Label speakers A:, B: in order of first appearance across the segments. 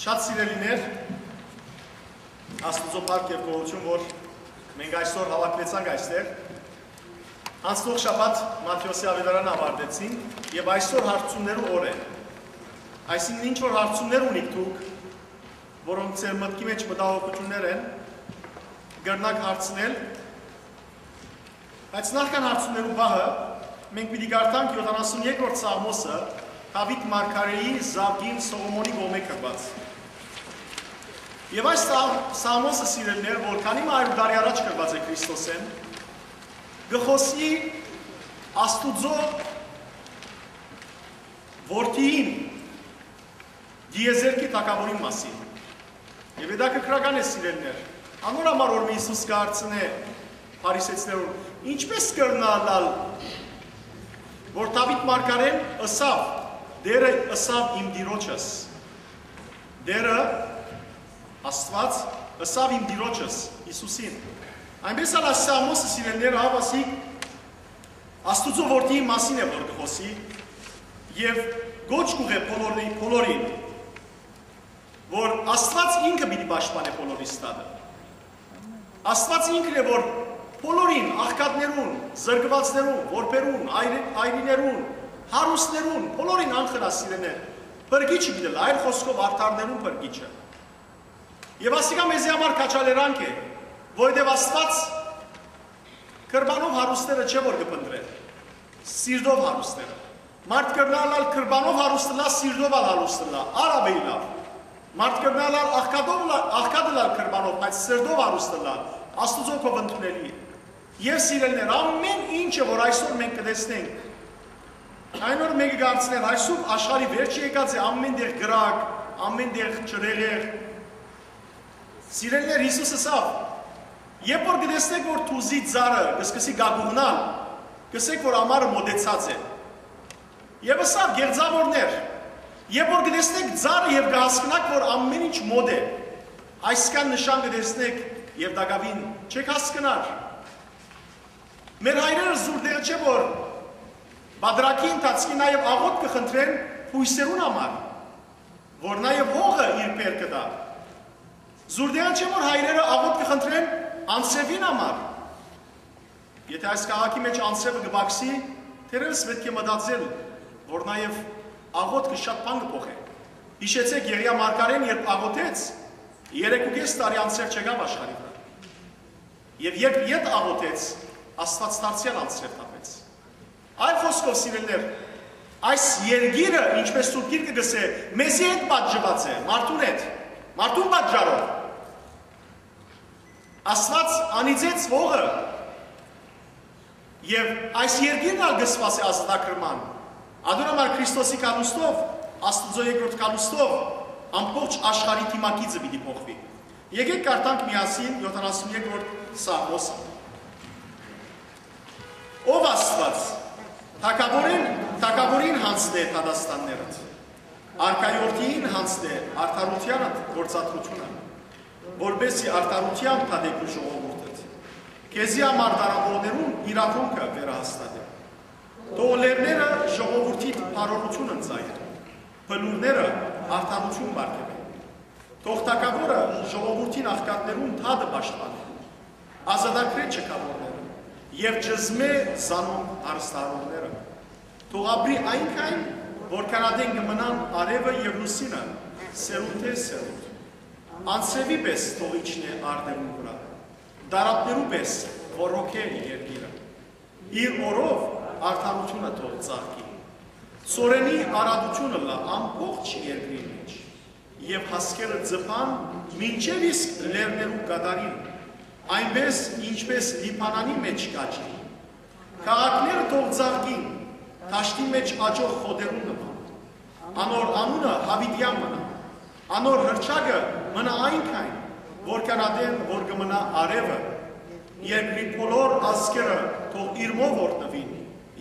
A: Շատ սիրելիներ, Աստուծո փառք եւ գոհություն, որ մենք այսօր հավաքվեցանք այստեղ։ Անցնող շաբաթ Մատթեոսի ավետարանը ավարտեցին եւ այսօր հարցումներու օր է։ Այսինքն ինչ որ հարցումներ ունիք դուք, որոնք ձեր մտքի մեջ մտահոգություններ են, գրնակ հարցնել։ Բայց նախքան հարցումներու բահը մենք պիտի գարտանք 73-րդ Սաղմոսը Դավիթ Մարգարեի Զավգին Սողոմոնի գոմե կրված։ Եվ այս Սամոսը սիրելներ, որ քանի մայր դարի առաջ կրված է Քրիստոսեն, գխոսի Աստուծո որդիին դիեզերքի թակավորին մասին։ Եվ դա կրական է սիրելներ։ Անոր համար որ Հիսուս կարծնե փարիսեցներուն, ինչպես կրնալալ որ Դավիթ Մարգարեն ըսավ դերը ըսավ իմ դիրոջս դերը Աստված ըսավ իմ դիրոջս Հիսուսին այնպես էլ ասամոսը սիրելներ հավասի Աստուծո որդիի մասին է որ խոսի եւ գոչ կուղե բոլորին բոլորին որ Աստված ինքը պիտի պաշտպանե բոլորի ստադը Աստված ինքն է որ բոլորին աղքատներուն, զրկվածներուն, որբերուն, այրիներուն, հարուստներուն, բոլորին անխնասիրեներ, բրգիչը գիտել, այլ խոսքով արդարներուն բրգիչը։ Եվ ասիկա մեզի համար կաչալերանք է, որովհետև Աստված կրբանով հարուստները չէ որ կպնդրել, սիրտով հարուստները։ Մարդ կրնալալ կրբանով հարուստլա, սիրտով ալ հարուստլա, արաբեի լավ։ Մարդ կրնալալ աղքատլալ կրբանով, բայց սրտով հարուստլա, Աստուծո կով ընդունելի է։ Եվ սիրելներ, ամեն ինչը, որ այսօր մենք կտեսնենք, Այն որ մեկը գարցնել այսօր աշխարի վերջի եկած է ամեն դեղ գրակ, ամեն դեղ ջրեղեղ։ Սիրելներ Հիսուսը սավ։ Երբ որ գտեսնեք որ թուզի ծառը կսկսի գագուղնալ, գսեք որ ամառը մոդեցած է։ Եվ սավ գերձավորներ։ Երբ որ գտեսնեք ծառը եւ կհասկնաք որ ամեն ինչ մոդ է, այսքան նշան գտեսնեք եւ դակավին չեք հասկնար։ Մեր հայրերը զուր դեղ չէ որ Բադրակի ընթացքի նաև աղոտ կխնդրեն հույսերուն համար, որ նաև հողը իր պեր կդա։ Զուրդյան չէ որ հայրերը աղոտ կխնդրեն անսևին համար։ Եթե այս քաղաքի մեջ անսևը գբաքսի, թերևս պետք է մտածել, որ նաև աղոտ կշատ բան կփոխե։ Հիշեցեք Եղիա Մարկարեն, երբ աղոթեց, 3.5 տարի անսև չեկավ աշխարհի վրա։ Եվ երբ իդ աղոթեց, Աստված դարձյալ անսև տապեց։ Այլ խոսքով սիրելներ, այս երգիրը, ինչպես Սուրբ Գիրքը գսե, մեզի հետ պատժված է, մարդուն հետ, մարդուն պատժարով։ Աստված անիծեց ողը եւ այս երգիրն ալ գսված է ազատագրման։ Ադորամար Քրիստոսի կանուստով, Աստծո երկրորդ կանուստով ամբողջ աշխարհի թիմակիցը պիտի փոխվի։ Եկեք կարդանք միասին 73-րդ Սաղմոսը։ Ով Աստված Թակավորին, թակավորին հանցնե Թադաստաններըց, արկայորդին հանցնե արդարությանը գործատրությունը, որբեսի արդարության թադեկու ժողովորդըց, կեզի համար տարավորներուն իրավունքը վերահաստատե, թողլերները ժողովորդի պարորություն ընծայր, պլուրները արդարություն բարգև է, թողտակավորը ժողովորդին աղկատներուն թադը բաշտպան է, ազադակրե չկավորները, եւ ջզմե զանում արստարողները թող ապրի այնքան որքանադեն կմնան արևը եւ լուսինը սերունդե սերունդ անցեվի պես թող իջնե արտերուն վրա դարապներու պես ռոքե երկիրը իր օրով արդարությունը թող ծաղկի սորենի արադությունը լա ամբողջ երկրի մեջ եւ հասկերը ձփան մինչեւ իսկ լերներու կատարին այնպես ինչպես Լիբանանի մեջ կաճի։ Քաղաքները թող ծաղկին, տաշտի մեջ աճող խոդերուն նման։ Անոր անունը Հավիդյան մնա։ Անոր հրճակը մնա այնքան, որքան ադեն որ կմնա արևը։ Երկրի բոլոր ազգերը թող իր մով օրտնվին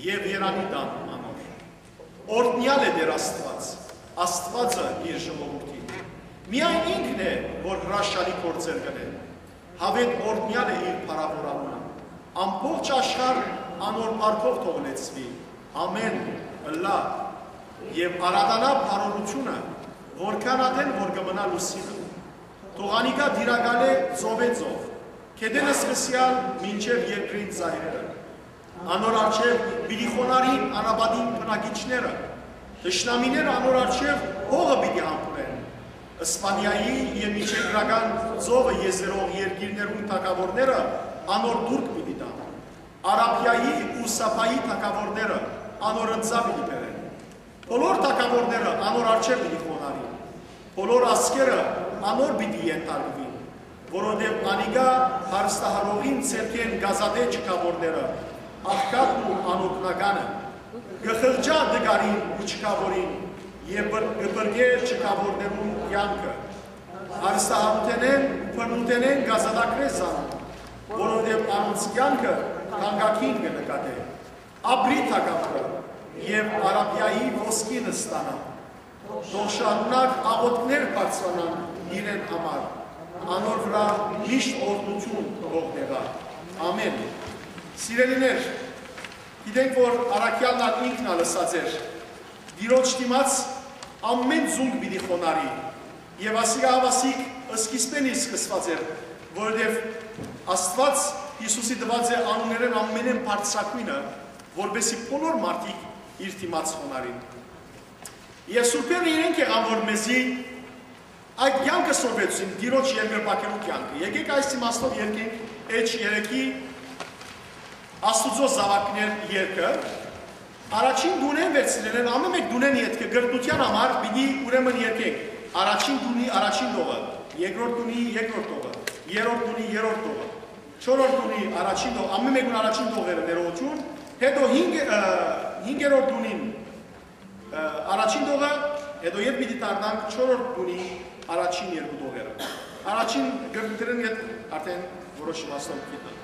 A: եւ երանի տան անոր։ Օրտնյալ է դեր Աստված, Աստվածը իր ժողովրդին։ Միայն ինքն է, որ հրաշալի գործեր կնե հավետ օրդնյալ է իր պարավորանունը, ամբողջ աշխար անոր պարկով թողնեցվի, ամեն լա, և արադանա պարորությունը, որքան ադեն որ կմնա լուսինը։ Թողանիկա դիրակալ է ծովեծով, կեդենը սկսյալ մինչև երկրին ծայրերը։ Անոր արջև բիդի խոնարին անաբադին բնակիչները, թշնամիները անոր արջև հողը բիդի համպուրեն։ Իսպանիայի և միջեգրական ծովը եզերող երկիրներուն թակավորները անոր դուրկ պիտի տան։ Արաբիայի ու Սապայի թակավորները անոր ընծա պիտի բերեն։ Բոլոր թակավորները անոր արջև պիտի խոնարին։ Բոլոր ասկերը անոր պիտի ենթարկվին, որովհետև անիգա հարստահարողին ցերկեն գազադե չկավորները, աղքատն ու անօգնականը, գխղճա դգարին ու չկավորին եւ գբրգեր չկավորներուն յանքը։ Հարստահարութենեն ու փնուտենեն գազադակրես անում, որովհետև անոնց յանքը կանգակին կնկատե։ Աբրի թակավորը եւ Արաբիայի ոսկինը ստանա։ Թող շարունակ աղոտներ բարձրանան իրեն համար։ Անոր վրա միշտ օրդություն թող դեղա։ Ամեն։ Սիրելիներ, գիտենք, որ Արաքյալն ալ ինքն ա լսած էր։ Դիրոջ դիմաց ամեն զունգ պիտի խոնարի։ Եվ ասիկա հավասիկ սկիզբենի սկսված էր, որովհետև Աստված Հիսուսի տված է անուններեն ամենեն բարձրակույնը, որբեսի բոլոր մարդիկ իր դիմաց խոնարին։ Եվ սուրբերը իրենք եղան, որ մեզի այդ կյանքը սորվեցին, դիրոջ երկրպակելու կյանքը։ Եկեք այս իմաստով երկենք էջ երեքի աստուծո զավակներ երկը, առաջին դունեն վերցրել են, ամեն մեկ դունեն ետքը գրդության համար պիտի ուրեմն երկենք, առաջին դունի առաջին դողը, երկրորդ դունի երկրորդ դողը, երրորդ դունի երրորդ դողը, չորրորդ դունի առաջին դող, ամեն մեկուն առաջին դողերը ներողություն, հետո հինգերորդ դունին առաջին դողը, հետո ետ պիտի տարնանք չորրորդ դունի առաջին երկու դողերը։ Առաջին գրդության հետ արդեն որոշ իմաստով գիտնան։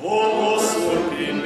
B: Հողոս ուրպին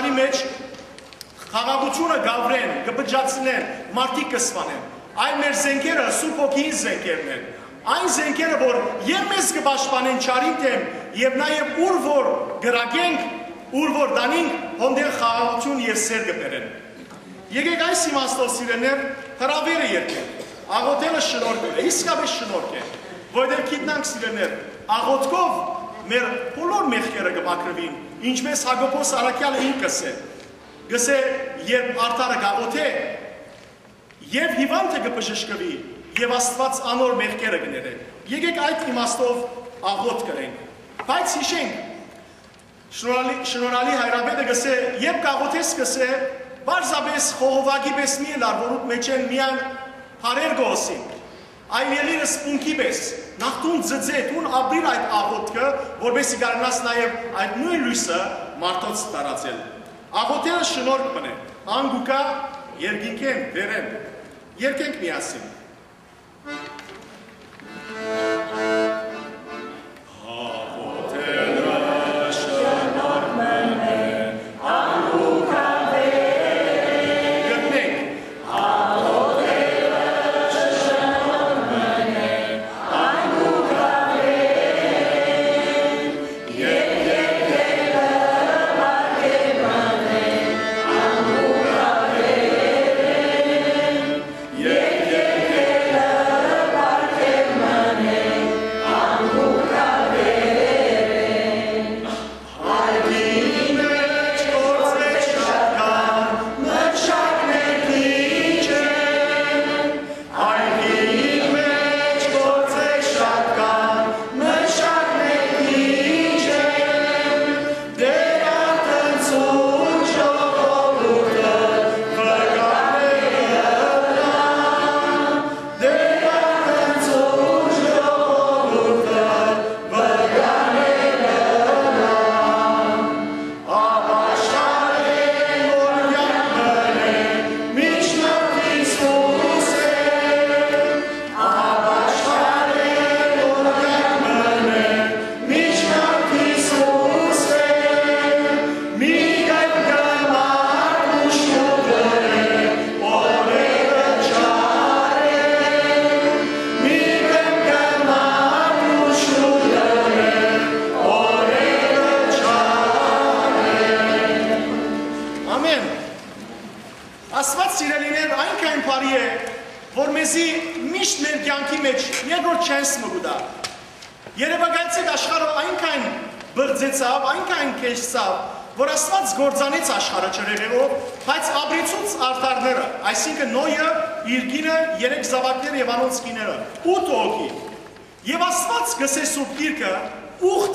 A: աշխարհի մեջ խաղաղությունը գավրեն, կբջացնեն, մարդիկ կսվանեն։ Այլ մեր զենքերը սուրբ ոգիի զենքերն են։ Այն զենքերը, որ եւ մեզ կպաշտպանեն ճարին դեմ, եւ նաեւ ուր որ գրագենք, ուր որ դանենք, հոնդեր խաղաղություն եւ սեր կբերեն։ Եկեք այս իմաստով սիրեներ հրավերը երկենք։ Աղոթելը շնորհք է, իսկապես շնորհք է։ Որտեղ գիտնանք սիրեներ, աղոթքով մեր բոլոր մեղքերը կմաքրվին, ինչպես Հակոբոս Արաքյալը ինքս է։ Գսե երբ արդարը գաղոթե, եւ հիվանդը կբժշկվի, եւ Աստված անոր մեղքերը կներե։ Եկեք այդ իմաստով աղոթ կրենք։ Բայց հիշենք, շնորհալի շնորհալի հայրաբեդը գսե, երբ գաղոթես գսե, բարձաբես խողովակի պես մի լար, որուտ մեջ են միան հարեր գոսի։ Այն ելիրը սպունքի պես, նախտուն ձծե, տուն ապրիր այդ աղոթքը, որբեսի կարնաս նաև այդ նույն լույսը մարդոց տարածել։ Աղոթելը շնորհք մնե, անգուկա երգինքեն, վերեն, երկենք միասին։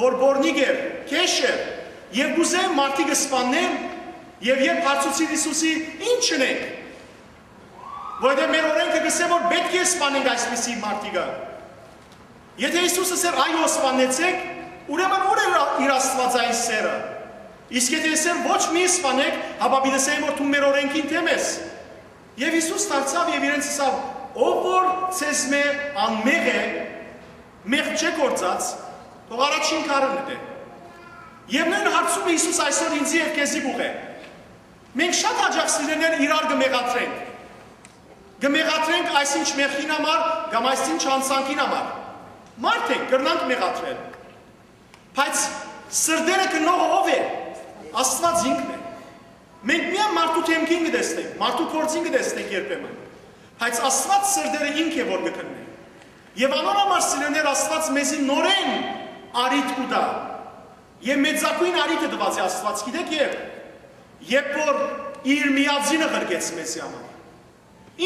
A: որ բորնիկ էր, քեշ էր, եւ գուզեն մարդիկը սպանեն, եւ երբ հարցուցին Հիսուսի, ինչ ունենք։ Որտեղ մեր օրենքը գսե որ պետք է սպանենք այսպիսի մարդիկը։ Եթե Հիսուսը սեր այո սպանեցեք, ուրեմն ուր է իր աստվածային սերը։ Իսկ եթե ասեմ ոչ մի սպանեք, ապա բիդեսեմ որ դու մեր օրենքին թեմ ես։ Եվ Հիսուս դարձավ եւ իրենց ասավ. ով որ ցեզ մե անմեղ է, մեղ չէ գործած, թող առաջին քարը դե։ Եվ նույն հարցում Հիսուս այսօր ինձ եւ քեզի բուղ է։ Մենք շատ հաջող սիրելիներ իրար կմեղատրենք։ Գմեղատրենք այսինչ մեղքին համար, կամ այսինչ հանցանքին համար։ Մարդ ենք, կրնանք մեղատրել։ Բայց սրդերը կնողը ով է։ Աստված ինքն է։ Մենք միայն մարդու թեմքին կտեսնենք, մարդու փորձին կտեսնենք երբեմն։ Բայց Աստված սրդերը ինք է որ կքննի։ Եվ անոր համար սիրելիներ Աստված մեզի նորեն արիտ կուտա։ Եվ մեծակույն արիտը տված է Աստված, գիտեք եւ երբ որ իր միածինը ղրկեց մեզի համար։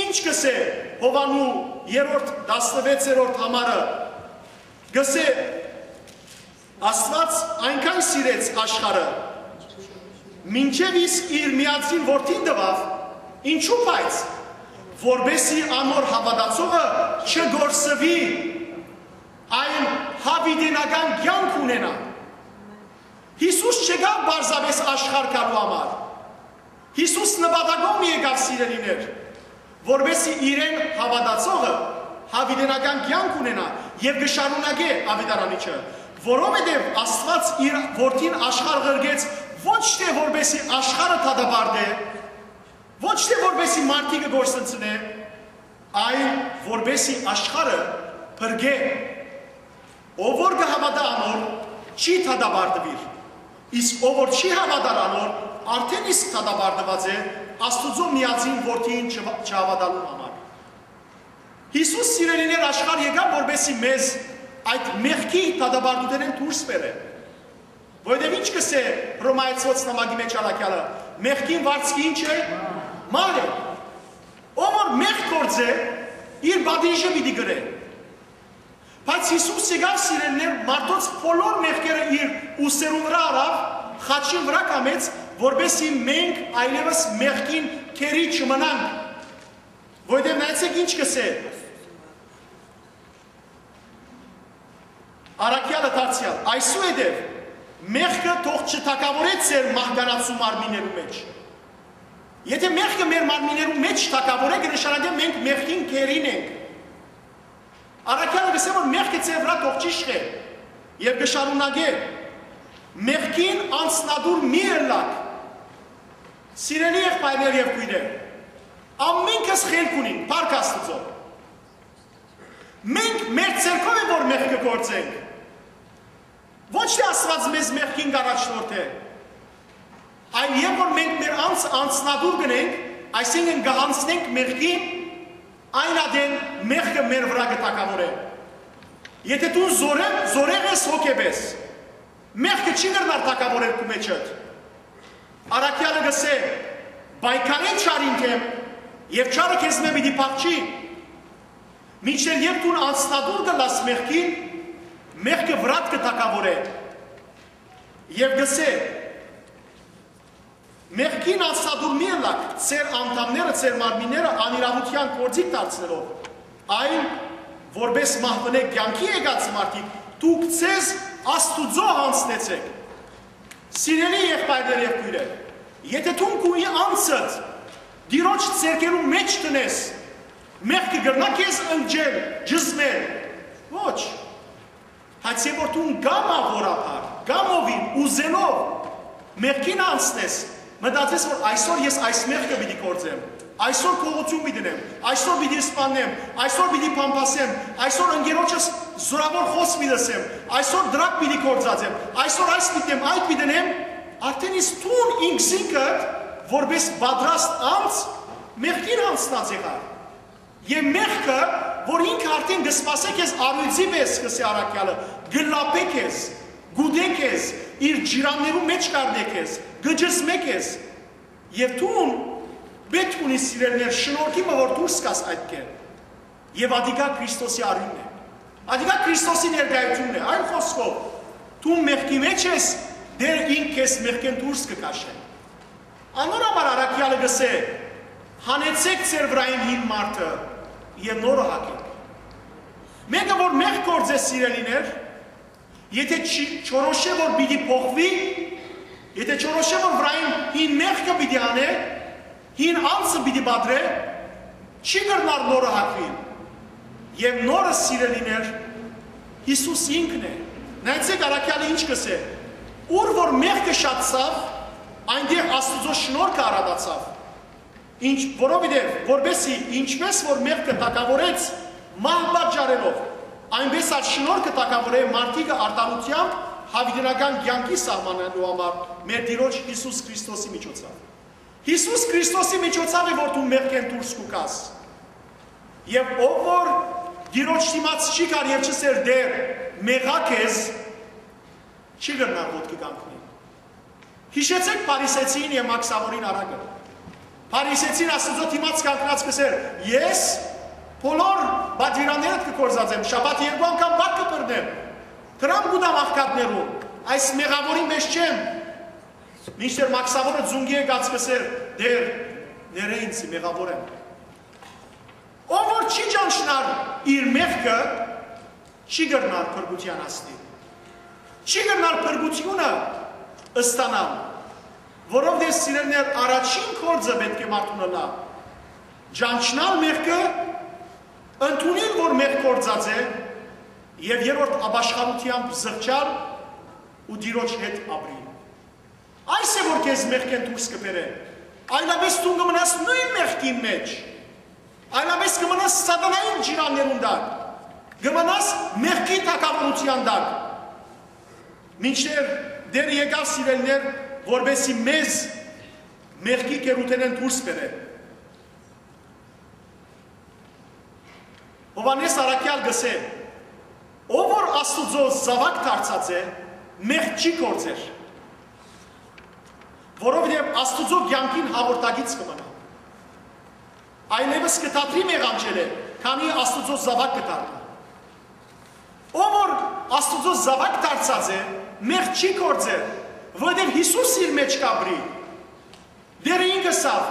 A: Ինչ կսե Հովանու 3-րդ 16-րդ համարը գսե Աստված այնքան սիրեց աշխարը մինչև իսկ իր միածին որդին տվավ ինչու բայց որբեսի անոր հավատացողը չգործվի այն հավիդենական կյանք ունենա Հիսուս չգավ բարձավես աշխարհ գալու համար Հիսուս նպատակով եկավ սիրելիներ որբեսի իրեն հավատացողը հավիդենական կյանք ունենա եւ կշարունակե ավետարանիչը որովհետեւ Աստված իր որդին աշխարհ ղրգեց ոչ թե որբեսի աշխարհը թադաբարդե ոչ թե որբեսի մարդիկը գործընծնե, այլ որբեսի աշխարը բրգե, ով որ կհավատա անոր, չի թադաբարդվիր, իսկ ով որ չի հավատար անոր, արդեն իսկ թադաբարդված է աստուծո միածին որդին չհավատալու համար։ Հիսուս սիրելիներ աշխար եկավ, որբեսի մեզ այդ մեղքի թադաբարդութենեն դուրս բերե։ Որովհետև ինչ կսե Հռոմայացված նամակի մեջ արակյալը, մեղքին վարձքի ինչ է, Մար է։ Ով որ մեղ գործ է, իր բադիժը պիտի գրե։ Բայց Հիսուս եկավ սիրելներ մարդոց բոլոր մեղքերը իր ուսերուն վրա արավ, խաչին վրա կամեց, որբեսի մենք այլևս մեղքին քերի չմնանք։ Որտեղ նայեցեք ինչ կսե։ Արաքյալը դարձյալ, այսուհետև մեղքը թող չթակավորե ձեր մահկանացու մարմիներու մեջ։ Եթե մեղքը մեր մարմիներու մեջ թակավոր է, կնշանակե մենք մեղքին կերին ենք։ Արաքյալը գսե որ մեղքը ձեր վրա թող ճիշտ եւ կշարունակե մեղքին անցնադուր մի ըլլակ։ Սիրելի եղբայրներ եւ քույրեր, ամենքս խելք ունին, Փառք Աստծո։ Մենք մեր ցերկով է որ մեղքը գործենք։ Ոչ թե Աստված մեզ մեղքին առաջնորդ է, Այն երբ որ մենք մեր անց անցնադուր գնենք, այսինքն գանցնենք մեղքին, այն ադեն մեղքը մեր վրա կտակավորե։ Եթե դու զորեղ, զորեղ ես հոգեբես, մեղքը չի գրնար տակավորել քու մեջդ։ Արաքյալը գսե, բայկարեն չարինք եմ, եւ չարը քեզ մե պիտի փախչի։ Մինչդեռ երբ դու անցնադուր գլաս մեղքին, մեղքը վրատ կտակավորե։ Եվ գսե, Մեղքին աստադուր մի ըլակ, ծեր անդամները, ծեր մարմիները անիրավության կործիկ դարձնելով, այն, որբես մահվնեք գյանքի եկած մարդիկ, դուք ծեզ աստուծո հանցնեցեք։ Սիրելի եղբայրներ եւ քույրեր, եթե դու քույի անցդ դիրոջ ցերկերու մեջ տնես, մեղքը գրնա քեզ ընջել, ջզմել։ Ոչ։ Բայց եթե դու գամա որապար, գամովին ուզելով մեղքին անցնես, մտածես, որ այսօր ես այս մեղքը պիտի կործեմ, այսօր կողություն պիտի դնեմ, այսօր պիտի սպանեմ, այսօր պիտի փամփասեմ, այսօր ընկերոջս զորավոր խոս պիտի լսեմ, այսօր դրակ պիտի կործածեմ, այսօր այս պիտեմ, այդ պիտի դնեմ, արդեն իսկ տուն ինքսինքը որպես պատրաստ անց մեղքին անցնած եղար։ Եվ մեղքը, որ ինքը արդեն գսպասե քեզ արույցի պես կսի արակյալը, գլապե քեզ, գուդե քեզ, իր ջիրաններու մեջ կարդե քեզ, գջսմեք ես եւ դու պետք ունի սիրելներ շնորհքի որ դուրս կաս այդ կեր եւ ադիկա Քրիստոսի արյունն է ադիկա Քրիստոսի ներկայությունն է այն խոսքով դու մեղքի մեջ ես դեր ինք ես մեղքեն դուրս կկաշե անորաբար արաքյալը գսե հանեցեք ձեր վրային հին մարդը եւ նորը հակեք մեկը որ մեղ գործե սիրելիներ եթե չորոշե որ պիտի փոխվի Եթե չորոշե որ վրային հին մեղքը պիտի անե, հին անցը պիտի բադրե, չի գրնար նորը հակվի։ Եվ նորը սիրելիներ Հիսուս ինքն է։ Նայեցեք արաքյալը ինչ կսե։ Ուր որ մեղքը շատցավ, այնտեղ Աստուծո շնորհքը արադացավ։ Ինչ որովհետև որբեսի ինչպես որ մեղքը տակավորեց մահ պատճառելով, այնպես էլ շնորհքը տակավորե մարդիկը արտարությամբ հավիտենական կյանքի սահմանելու համար մեր Տիրոջ Հիսուս Քրիստոսի միջոցով։ Հիսուս Քրիստոսի միջոցով է որ դու մեղքեն դուրս կուկաս։ Եվ ով որ Տիրոջ դիմաց չի կար եւ չսեր դեր մեղակ ես չի գտնա ոտքի կանգնի։ Հիշեցեք Փարիսեցին եւ Մաքսավորին արագը։ Փարիսեցին Աստծո դիմաց կանգնած կսեր. Ես Բոլոր բաժիրաներդ կկործածեմ, շաբաթ երկու անգամ բակ կբռնեմ։ Դրամ գուտամ աղքատներու։ Այս մեղավորի մեջ չեմ։ Մինչդեռ մաքսավորը ձունգի է գածպես էր, դեր ներե ինձ մեղավոր եմ։ Ով որ չի ճանչնար իր մեղքը, չի գրնար փրկության աստի։ Չի գրնար փրկությունը ըստանալ, որովհետև սիրելներ առաջին կորձը պետք է մարդուն լա։ Ճանչնալ մեղքը ընդունին, որ մեղ կործած է, եւ երրորդ աբաշխարությամբ զղջալ ու դիրոջ հետ ապրի։ Այս է որ քեզ մեղքեն դուրս կբերե։ Այլապես դու կմնաս նույն մեղքի մեջ։ Այլապես կմնաս սատանային ջիրաններուն դակ։ Կմնաս մեղքի թակավորության դակ։ Մինչդեռ դեր եկավ սիրելներ, որբեսի մեզ մեղքի կերութենեն դուրս բերե։ Հովանես Արաքյալ գսե, ով որ Աստուծո զավակ դարձած է, մեղք չի կործեր։ Որովհետև Աստուծո կյանքին հաղորդագից կմնա։ Այլևս կտատրի մեղանջել է, քանի Աստուծո զավակ կդառնա։ Ով որ Աստուծո զավակ դարձած է, մեղք չի կործեր, որովհետև Հիսուս իր մեջ կաբրի։ Դեր ինքս ավ,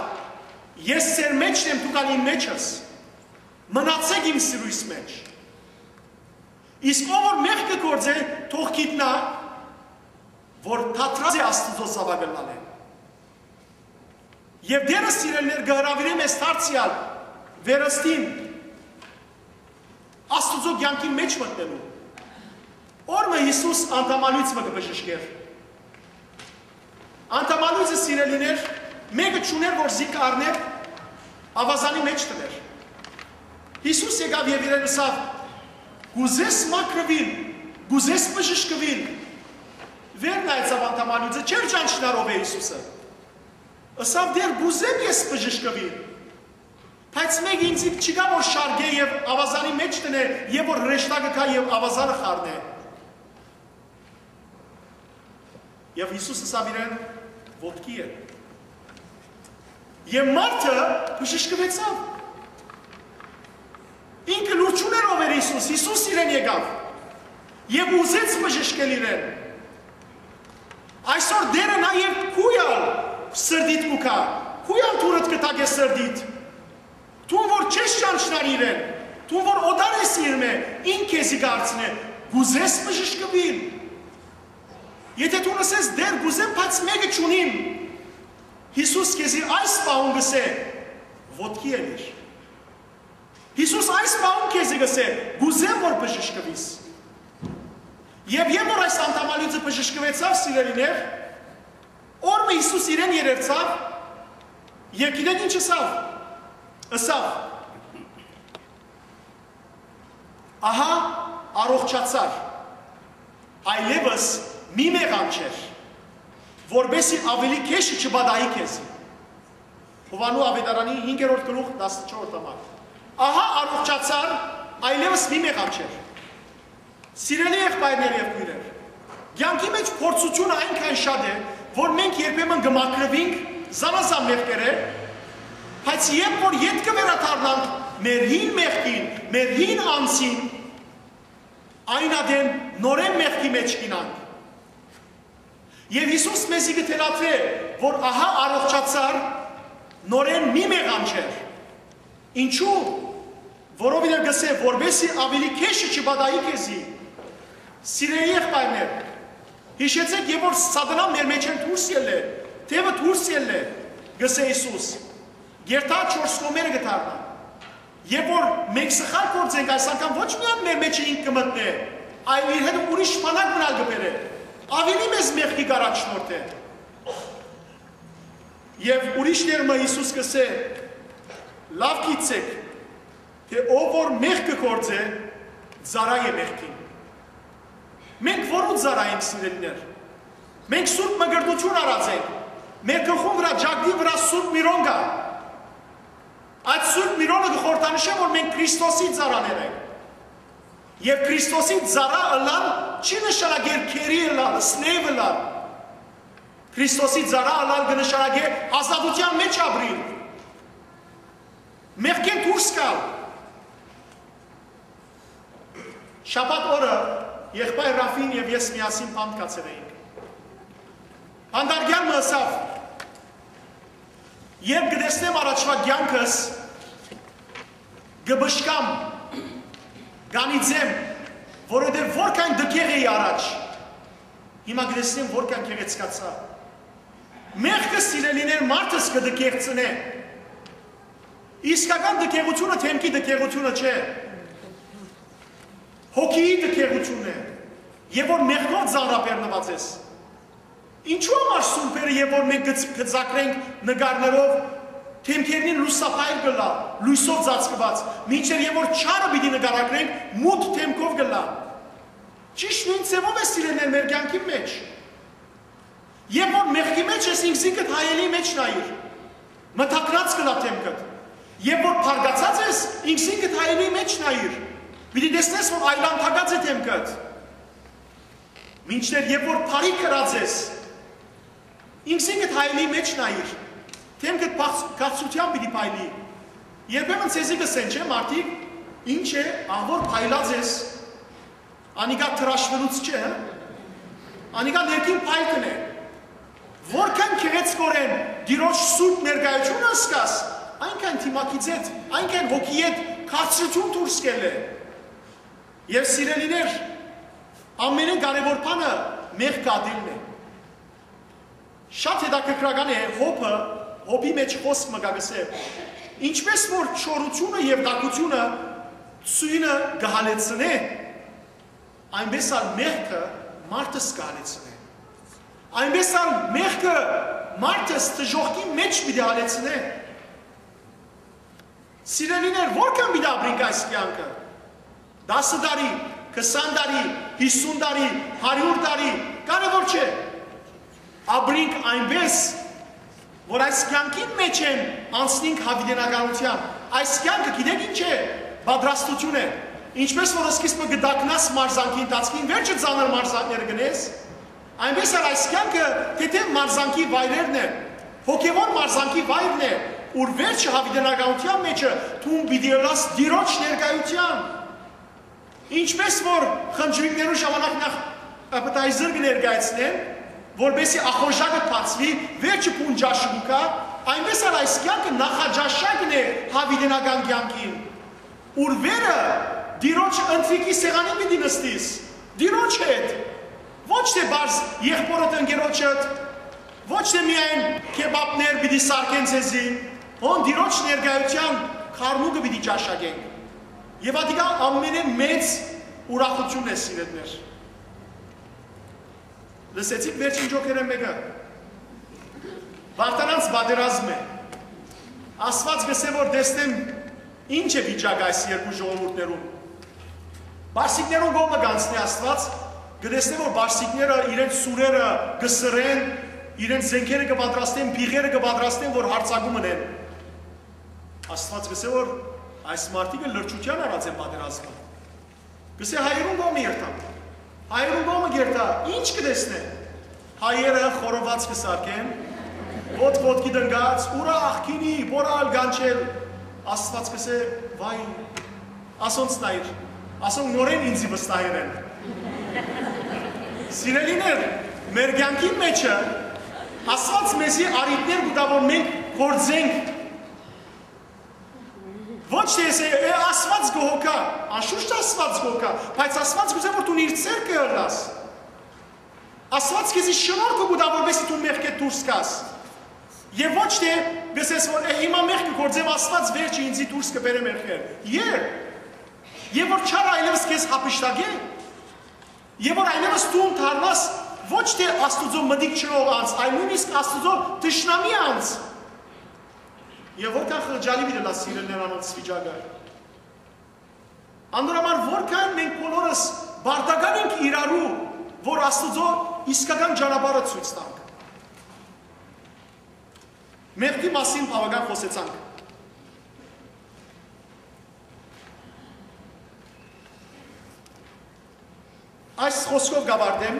A: ես ծեր մեջն եմ, դու կան իմ մեջս։ Մնացեք իմ սիրույս մեջ։ Իսկ ով որ մեղ կգործե, թող գիտնա, որ թատրած է Աստծո զավակը լալե։ Եվ դերը սիրելներ գհրավիրեմ ես դարձյալ վերստին Աստծո կյանքի մեջ մտնելու։ Օրը Հիսուս անդամանույցը կբժշկեր։ Անդամանույցը սիրելիներ մեկը ճուներ որ զիկ առներ ավազանի մեջ տներ։ Հիսուս եկավ եւ իրեն ասավ. «Գուզես մակրվին, գուզես բժշկվին»։ Վեր նայեցավ անդամանույցը, չեր ճանչնարով է Հիսուսը։ Ասավ դեր գուզեմ ես բժշկվին։ Բայց մեկ ինձ չկա որ շարգե եւ ավազանի մեջ տնե եւ որ հրեշտակը կա եւ ավազանը խառնե։ Եվ Հիսուսը ասավ իրեն ոտքի է։ Եվ մարդը բժշկվեցավ։ Ինքը լուրջուներով էր Հիսուս, Հիսուս իրեն եկավ։ Եվ ուզեց բժշկել իրեն։ Այսօր դերը նաև քույալ սրդիտ կուքա։ Քույալ թուրդ կտակ է սրդիտ։ Դու որ չես ճանչնար իրեն, դու որ օդար ես իրմե, ին քեզի գարցնե, գուզես բժշկվին։ Եթե դու նսես դեր գուզեմ, բայց մեկը չունիմ։ Հիսուս քեզի այս բան գսե, ոտքի ելիր։ Հիսուս այս բան քեզի գսե, գուզեմ որ բժշկվիս։ Եվ երբ որ այս անդամալիցը բժշկվեցավ սիրելիներ, օրը Հիսուս իրեն երերցավ, եւ գիտեք ինչ ասավ։ Ասավ. Ահա առողջացար։ Այլևս մի մեղան չէր, որբեսի ավելի քեշը չբադայի քեզ։ Հովանու ավետարանի 5-րդ գլուխ 14-րդ համար։ Ահա առողջացար, այլևս մի մեղան չէր։ Սիրելի եղբայրներ եւ քույրեր, ցանկի մեջ փորձությունը այնքան շատ է, որ մենք երբեմն գմակրվենք զանազան մեղքերը, բայց երբ որ յետ կվերաթարնանք մեր հին մեղքին, մեր հին անձին, այն ադեմ նորեն մեղքի մեջ կինանք։ Եվ Հիսուս մեզի գտելատրե, որ ահա առողջացար, նորեն մի մեղան չէր։ Ինչու՞։ Որովհետև գսե, որբեսի ավելի քեշը չբադայի քեզի։ Սիրելի եղբայրներ, հիշեցեք, երբ որ սատանան մեր մեջ են դուրս ելը, թևը դուրս ելը, գսե Հիսուս։ Գերտա 4 կոմերը գտարնա։ Երբ որ մենք սխալ գործենք, այս անգամ ոչ միայն մեր մեջ ինք կմտնե, այլ իր հետ ուրիշ բանակ մնալ կբերե։ Ավելի մեզ մեղքի գարաչնորդ է։ Եվ ուրիշները Հիսուս կսե, լավ գիտեք, թե ով որ մեղքը կործե, զարա է մեղքին։ Մենք որոց զարա ենք սիրելիներ։ Մենք սուրբ մգրտություն արած ենք։ Մեր գլխում վրա ջագդի վրա սուրբ միրոն կա։ Այդ սուրբ միրոնը գխորտանշե, որ մենք Քրիստոսի ծառաներ ենք։ Եվ Քրիստոսի ծառա ըլան չի նշանակեր քերի ըլան, սնեվ ըլան։ Քրիստոսի ծառա ըլան կնշանակե ազատության մեջ ապրիլ։ Մեղքեն դուրս գալ։ Շաբաթ օրը եղբայր Ռաֆին եւ ես միասին բանտ կացել էինք։ Հանդարգյան մսավ։ Երբ գտեսնեմ առաջվա կյանքս գբշկամ գանիցեմ, որովհետև որքան դքեղ էի առաջ։ Հիմա գտեսնեմ որքան քեղեցկացա։ Մեղքը սիրելիներ մարդս կդքեղցնե։ Իսկական դքեղությունը թեմքի դքեղությունը չէ։ Հոգիի դքեղությունն է։ Եվ որ մեղքով ծանրապերնված ես։ Ինչու համար սուրբերը եւ որ մենք գծակրենք նկարներով թեմքերին լուսապայր գլա, լույսով ծածկված, մինչև եւ որ չարը պիտի նկարագրենք մութ թեմքով գլա։ Ճիշտ նույն ցևով է սիրելներ մեր կյանքի մեջ։ Եվ որ մեղքի մեջ ես ինքսինքդ հայելի մեջ նայիր։ Մտակրած գլա թեմքդ։ Եվ որ փարգացած ես ինքսինքդ հայելի մեջ նայիր։ Պիտի տեսնես, որ այլանդակած է թեմքդ։ Մինչդեռ երբ որ բարի կրած ես, ինքսինքդ հայելի մեջ նայիր։ Թեմքդ բացության պիտի փայլի։ Երբեմն ցեզի կսեն, չէ, մարդիկ, ինչ է, ահվոր փայլած ես։ Անիկա թրաշվելուց չէ, հա։ Անիկա ներքին փայլքն է։ Որքան քեղեցկորեն դիրոջ սուրբ ներկայությունը սկաս, այնքան թիմակիցետ, այնքան հոգիետ քաղցրություն դուրս կելը։ Եվ սիրելիներ, ամենին կարևոր բանը մեղ կադիլն է։ Շատ հետաքրքրական է հոբը, հոբի մեջ խոսք մգագսե։ Ինչպես որ չորությունը եւ դակությունը ցույնը գահալեցնե, այնպես ալ մեղքը մարդը սկալեցնե։ Այնպես ալ մեղքը մարդը ստժողքի մեջ պիտի հալեցնե։ Սիրելիներ, որքան պիտի ապրենք այս կյանքը։ 10 տարի, 20 տարի, 50 տարի, 100 տարի, կարևոր չէ։ Ապրենք այնպես, որ այս կյանքին մեջ են անցնենք հավիտենականության։ Այս կյանքը գիտեք ինչ է, պատրաստություն է։ Ինչպես որ սկիզբը գդակնաս մարզանքի ընթացքին, վերջը ծանր մարզանքները գնես, այնպես էլ այս կյանքը թեթե մարզանքի վայրերն է, հոգևոր մարզանքի վայրն է, ուր վերջը հավիտենականության մեջը թուն պիտի լաս դիրոջ ներկայության Ինչպես որ խնջույքներու ժամանակ նախ appetizer կներկայացնեն, որբեսի ախորժակը բացվի, վերջը փունջաշուն կա, այնպես էլ այս կյանքը նախաջաշակն է հավիտենական կյանքին։ Ուր վերը դիրոջ ընթրիկի սեղանին պիտի նստիս, դիրոջ հետ, ոչ թե բարձ եղբորդ ընկերոջդ, ոչ թե միայն կեբապներ պիտի սարկեն ձեզի, հոն դիրոջ ներկայության խարմուկը պիտի ճաշակենք։ Եվ ադիկա ամենե մեծ ուրախություն է սիրետներ։ Լսեցիք վերջին ջոքերը մեկը։ Վարտանանց բادرազմ է։ Աստված գսե որ դեսնեմ ինչ է վիճակ այս երկու ժողովուրդներում։ Բարսիկներուն գոմը գանցնի Աստված, գտեսնե որ բարսիկները իրենց սուրերը գսրեն, իրենց զենքերը կպատրաստեն, փիղերը կպատրաստեն, որ հարցակում ունեն։ Աստված գսե որ այս մարդիկը լրջության արած են պատերազմը։ Գսե հայերուն գոմը երթա։ Հայերուն գոմը գերտա, ինչ կտեսնե։ Հայերը խորոված կսարկեն, ոտ ոտքի դնգած, ուրա աղքինի, բորալ գանչել, աստված կսե, վայ, ասոնց նայր, ասոն նորեն ինձի վստահեր են։ Սիրելիներ, մեր կյանքի մեջը Աստված մեզի արիտներ գտա, որ մենք գործենք Ոչ թե ես ասված գողոքա, անշուշտ ասված գողոքա, բայց ասված գուզե որ դու իր ցերկը հրլաս։ Ասված քեզի շնորհքը գուտա որովհետեւ դու մեղքը դուրս կաս։ Եվ ոչ թե գսես որ հիմա մեղքը գործեմ ասված վերջը ինձի դուրս կբերեմ մեղքեր։ Եր։ Եվ որ չար այլևս քեզ հապիշտագե։ Եվ որ այլևս դու ընթարնաս ոչ թե Աստուծո մդիկ չրող անց, այլ նույնիսկ Աստուծո թշնամի անց։ Եվ որքան խղճալի մի դելա սիրելներ անոնց վիճակը։ Անդրամար որքան մենք բոլորս բարդական ենք իրարու, որ Աստուծո իսկական ճանապարհը ցույց տանք։ Մեղքի մասին բավական խոսեցանք։ Այս խոսքով գավարտեմ,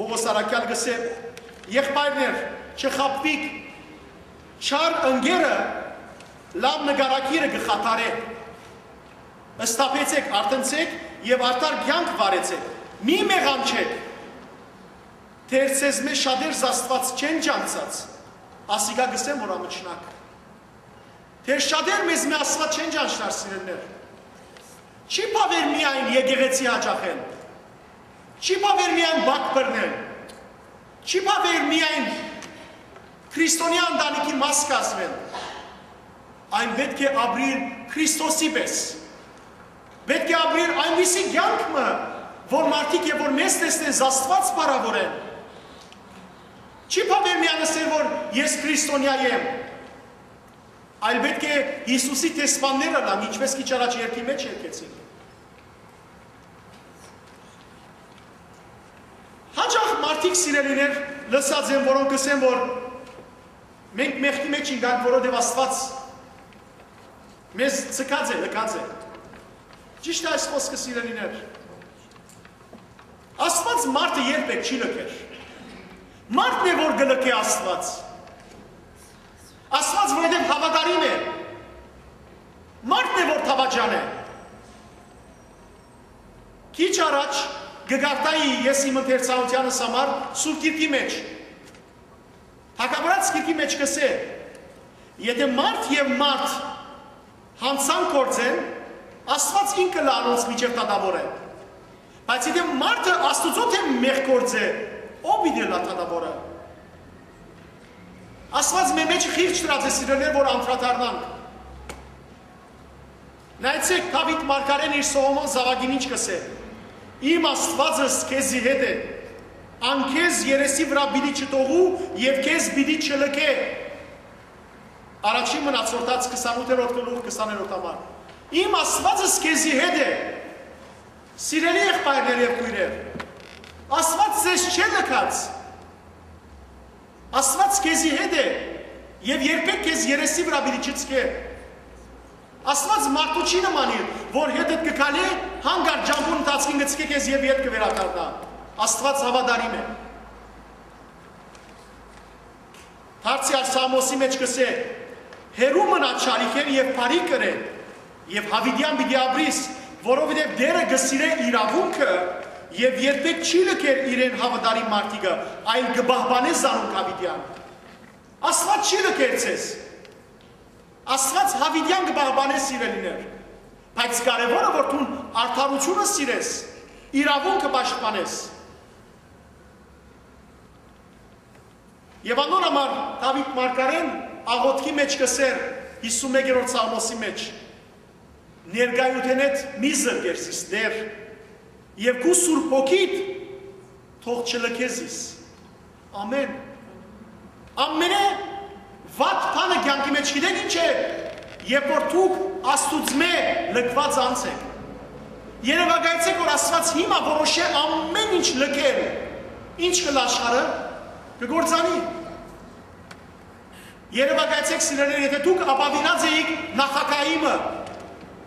A: Բողոս Արաքյալ գսե, եղբայրներ, չխապվիկ, չար ընգերը լավ նգարակիրը գխատարե, ըստապեցեք, արտնցեք և արտար գյանք վարեցեք, մի մեղանչեք, թեր սեզ մեզ շադեր զաստված չեն ճանցած, ասիկա գսեմ, որ ամճնակ, թեր շադեր մեզ մե ասված չեն ճանչնար սիրելներ, չի պավեր միայն եգեղեցի հաճախեն, Չի բավեր միայն բակ բրնել, չի բավեր միայն քրիստոնյա ընտանիքի մաս կազմել, այն պետք է ապրիր Քրիստոսի պես, պետք է ապրիր այնպիսի կյանքը, որ մարդիկ եւ որ մեզ տեսնեն զաստված բարավոր են։ Չի բավեր միայն ասել, որ ես քրիստոնյա եմ, այլ պետք է Հիսուսի տեսմանները լան, ինչպես քիչ առաջ երկի մեջ երկեցինք մարդիկ սիրելիներ լսած են, որոնք կսեն, որ մենք մեղքի մեջ ենք գանք, որովհետև Աստված մեզ ցկած է, լքած է։ Ճիշտ է այս խոսքը սիրելիներ։ Աստված մարդը երբեք չի լքեր։ Մարդն է, որ գլքի Աստված։ Աստված որովհետև հավատարիմ է։ Մարդն է, որ թավաճան է։ Քիչ առաջ գգարտայի ես իմ ընթերցանությանս համար սուր կիրկի մեջ։ Հակաբրած կիրկի մեջ կսե, եթե մարդ և մարդ հանցան կործեն, աստված ինքը լանոնց միջև տադավոր է։ Բայց եթե մարդը աստուծոտ է մեղ կործե, ով իդեր լա տադավորը։ Աստված մեր մեջ խիղճ տրած է սիրելներ, որ անդրադառնանք։ Նայեցեք Դավիթ Մարգարեն իր Սողոմոն Զավագին ինչ կսե։ Իմ Աստվածս քեզի հետ է։ Անքեզ երեսի վրա բիդի չտողու եւ քեզ բիդի չլկե։ Առաջին մնացորդած 28-րդ գլուխ 20-րդ համար։ Իմ Աստվածս քեզի հետ է։ Սիրելի եղբայրներ եւ քույրեր, Աստված ձեզ չէ լքած։ Աստված քեզի հետ է եւ երբեք քեզ երեսի վրա բիդի չծկե։ Աստված մարդու չի նմանիր, որ հետդ կքալի հանգար ջամբուն ընթացքին գծկի քեզ եւ ետ կվերակառնա։ Աստված հավատարիմ է։ Դարձյալ Սամոսի մեջ կսե. Հերու մնա ճարիքեր եւ բարի կրե եւ հավիդյան պիտի ապրիս, որովհետեւ դերը գսիրե իրավունքը եւ երբեք չի լքեր իրեն հավատարիմ մարդիկը, այլ կբահբանե զանուն հավիդյան։ Աստված չի լքեր ցես։ Աստված հավիդյան կբաղբանե սիրելիներ, բայց կարևորը, որ դու արդարությունը սիրես, իրավունքը պաշտպանես։ Եվ անոր համար Դավիթ Մարգարեն աղոթքի մեջ կսեր 51-րդ Սաղմոսի մեջ ներգայութենետ մի զրգերսիս դեր եւ քու սուրբ ոգիդ թող չլքեզիս ամեն ամենը Վատ բանը կյանքի մեջ գիտեք ինչ է, երբ որ դուք Աստուծմե լքված անց եք։ Երևակայեցեք, որ Աստված հիմա որոշե ամեն ինչ լքել։ Ինչ կլաշխարը կգործանի։ Երևակայեցեք սիրելիներ, եթե դուք ապավինած էիք նախակայիմը,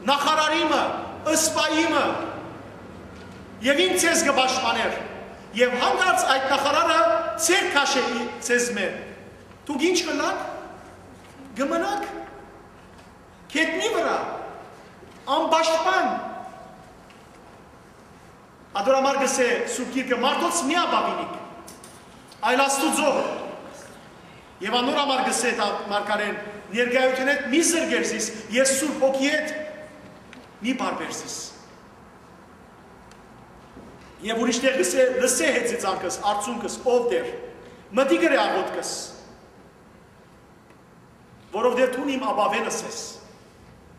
A: նախարարիմը, ըսպայիմը, եւ ինձ ձեզ կպաշտպաներ։ Եվ հանգարց այդ նախարարը ցեր քաշեի ցեզ մե։ Դուք ինչ կլաք գմնակ կետնի վրա ամբաշտպան ադորամար գսե սուկիրկը մարդոց մի աբավինիք այլ աստուծո եւ անոր համար գսե դա մարկարեն ներկայություն հետ մի զրգերսիս ես սուրբ հոգի հետ մի բարբերսիս եւ ուրիշ տեղ գսե լսե հեծիցանքս արցունքս ով դեր մտի գրե աղոտքս որովհետև դու իմ աբավենս ես։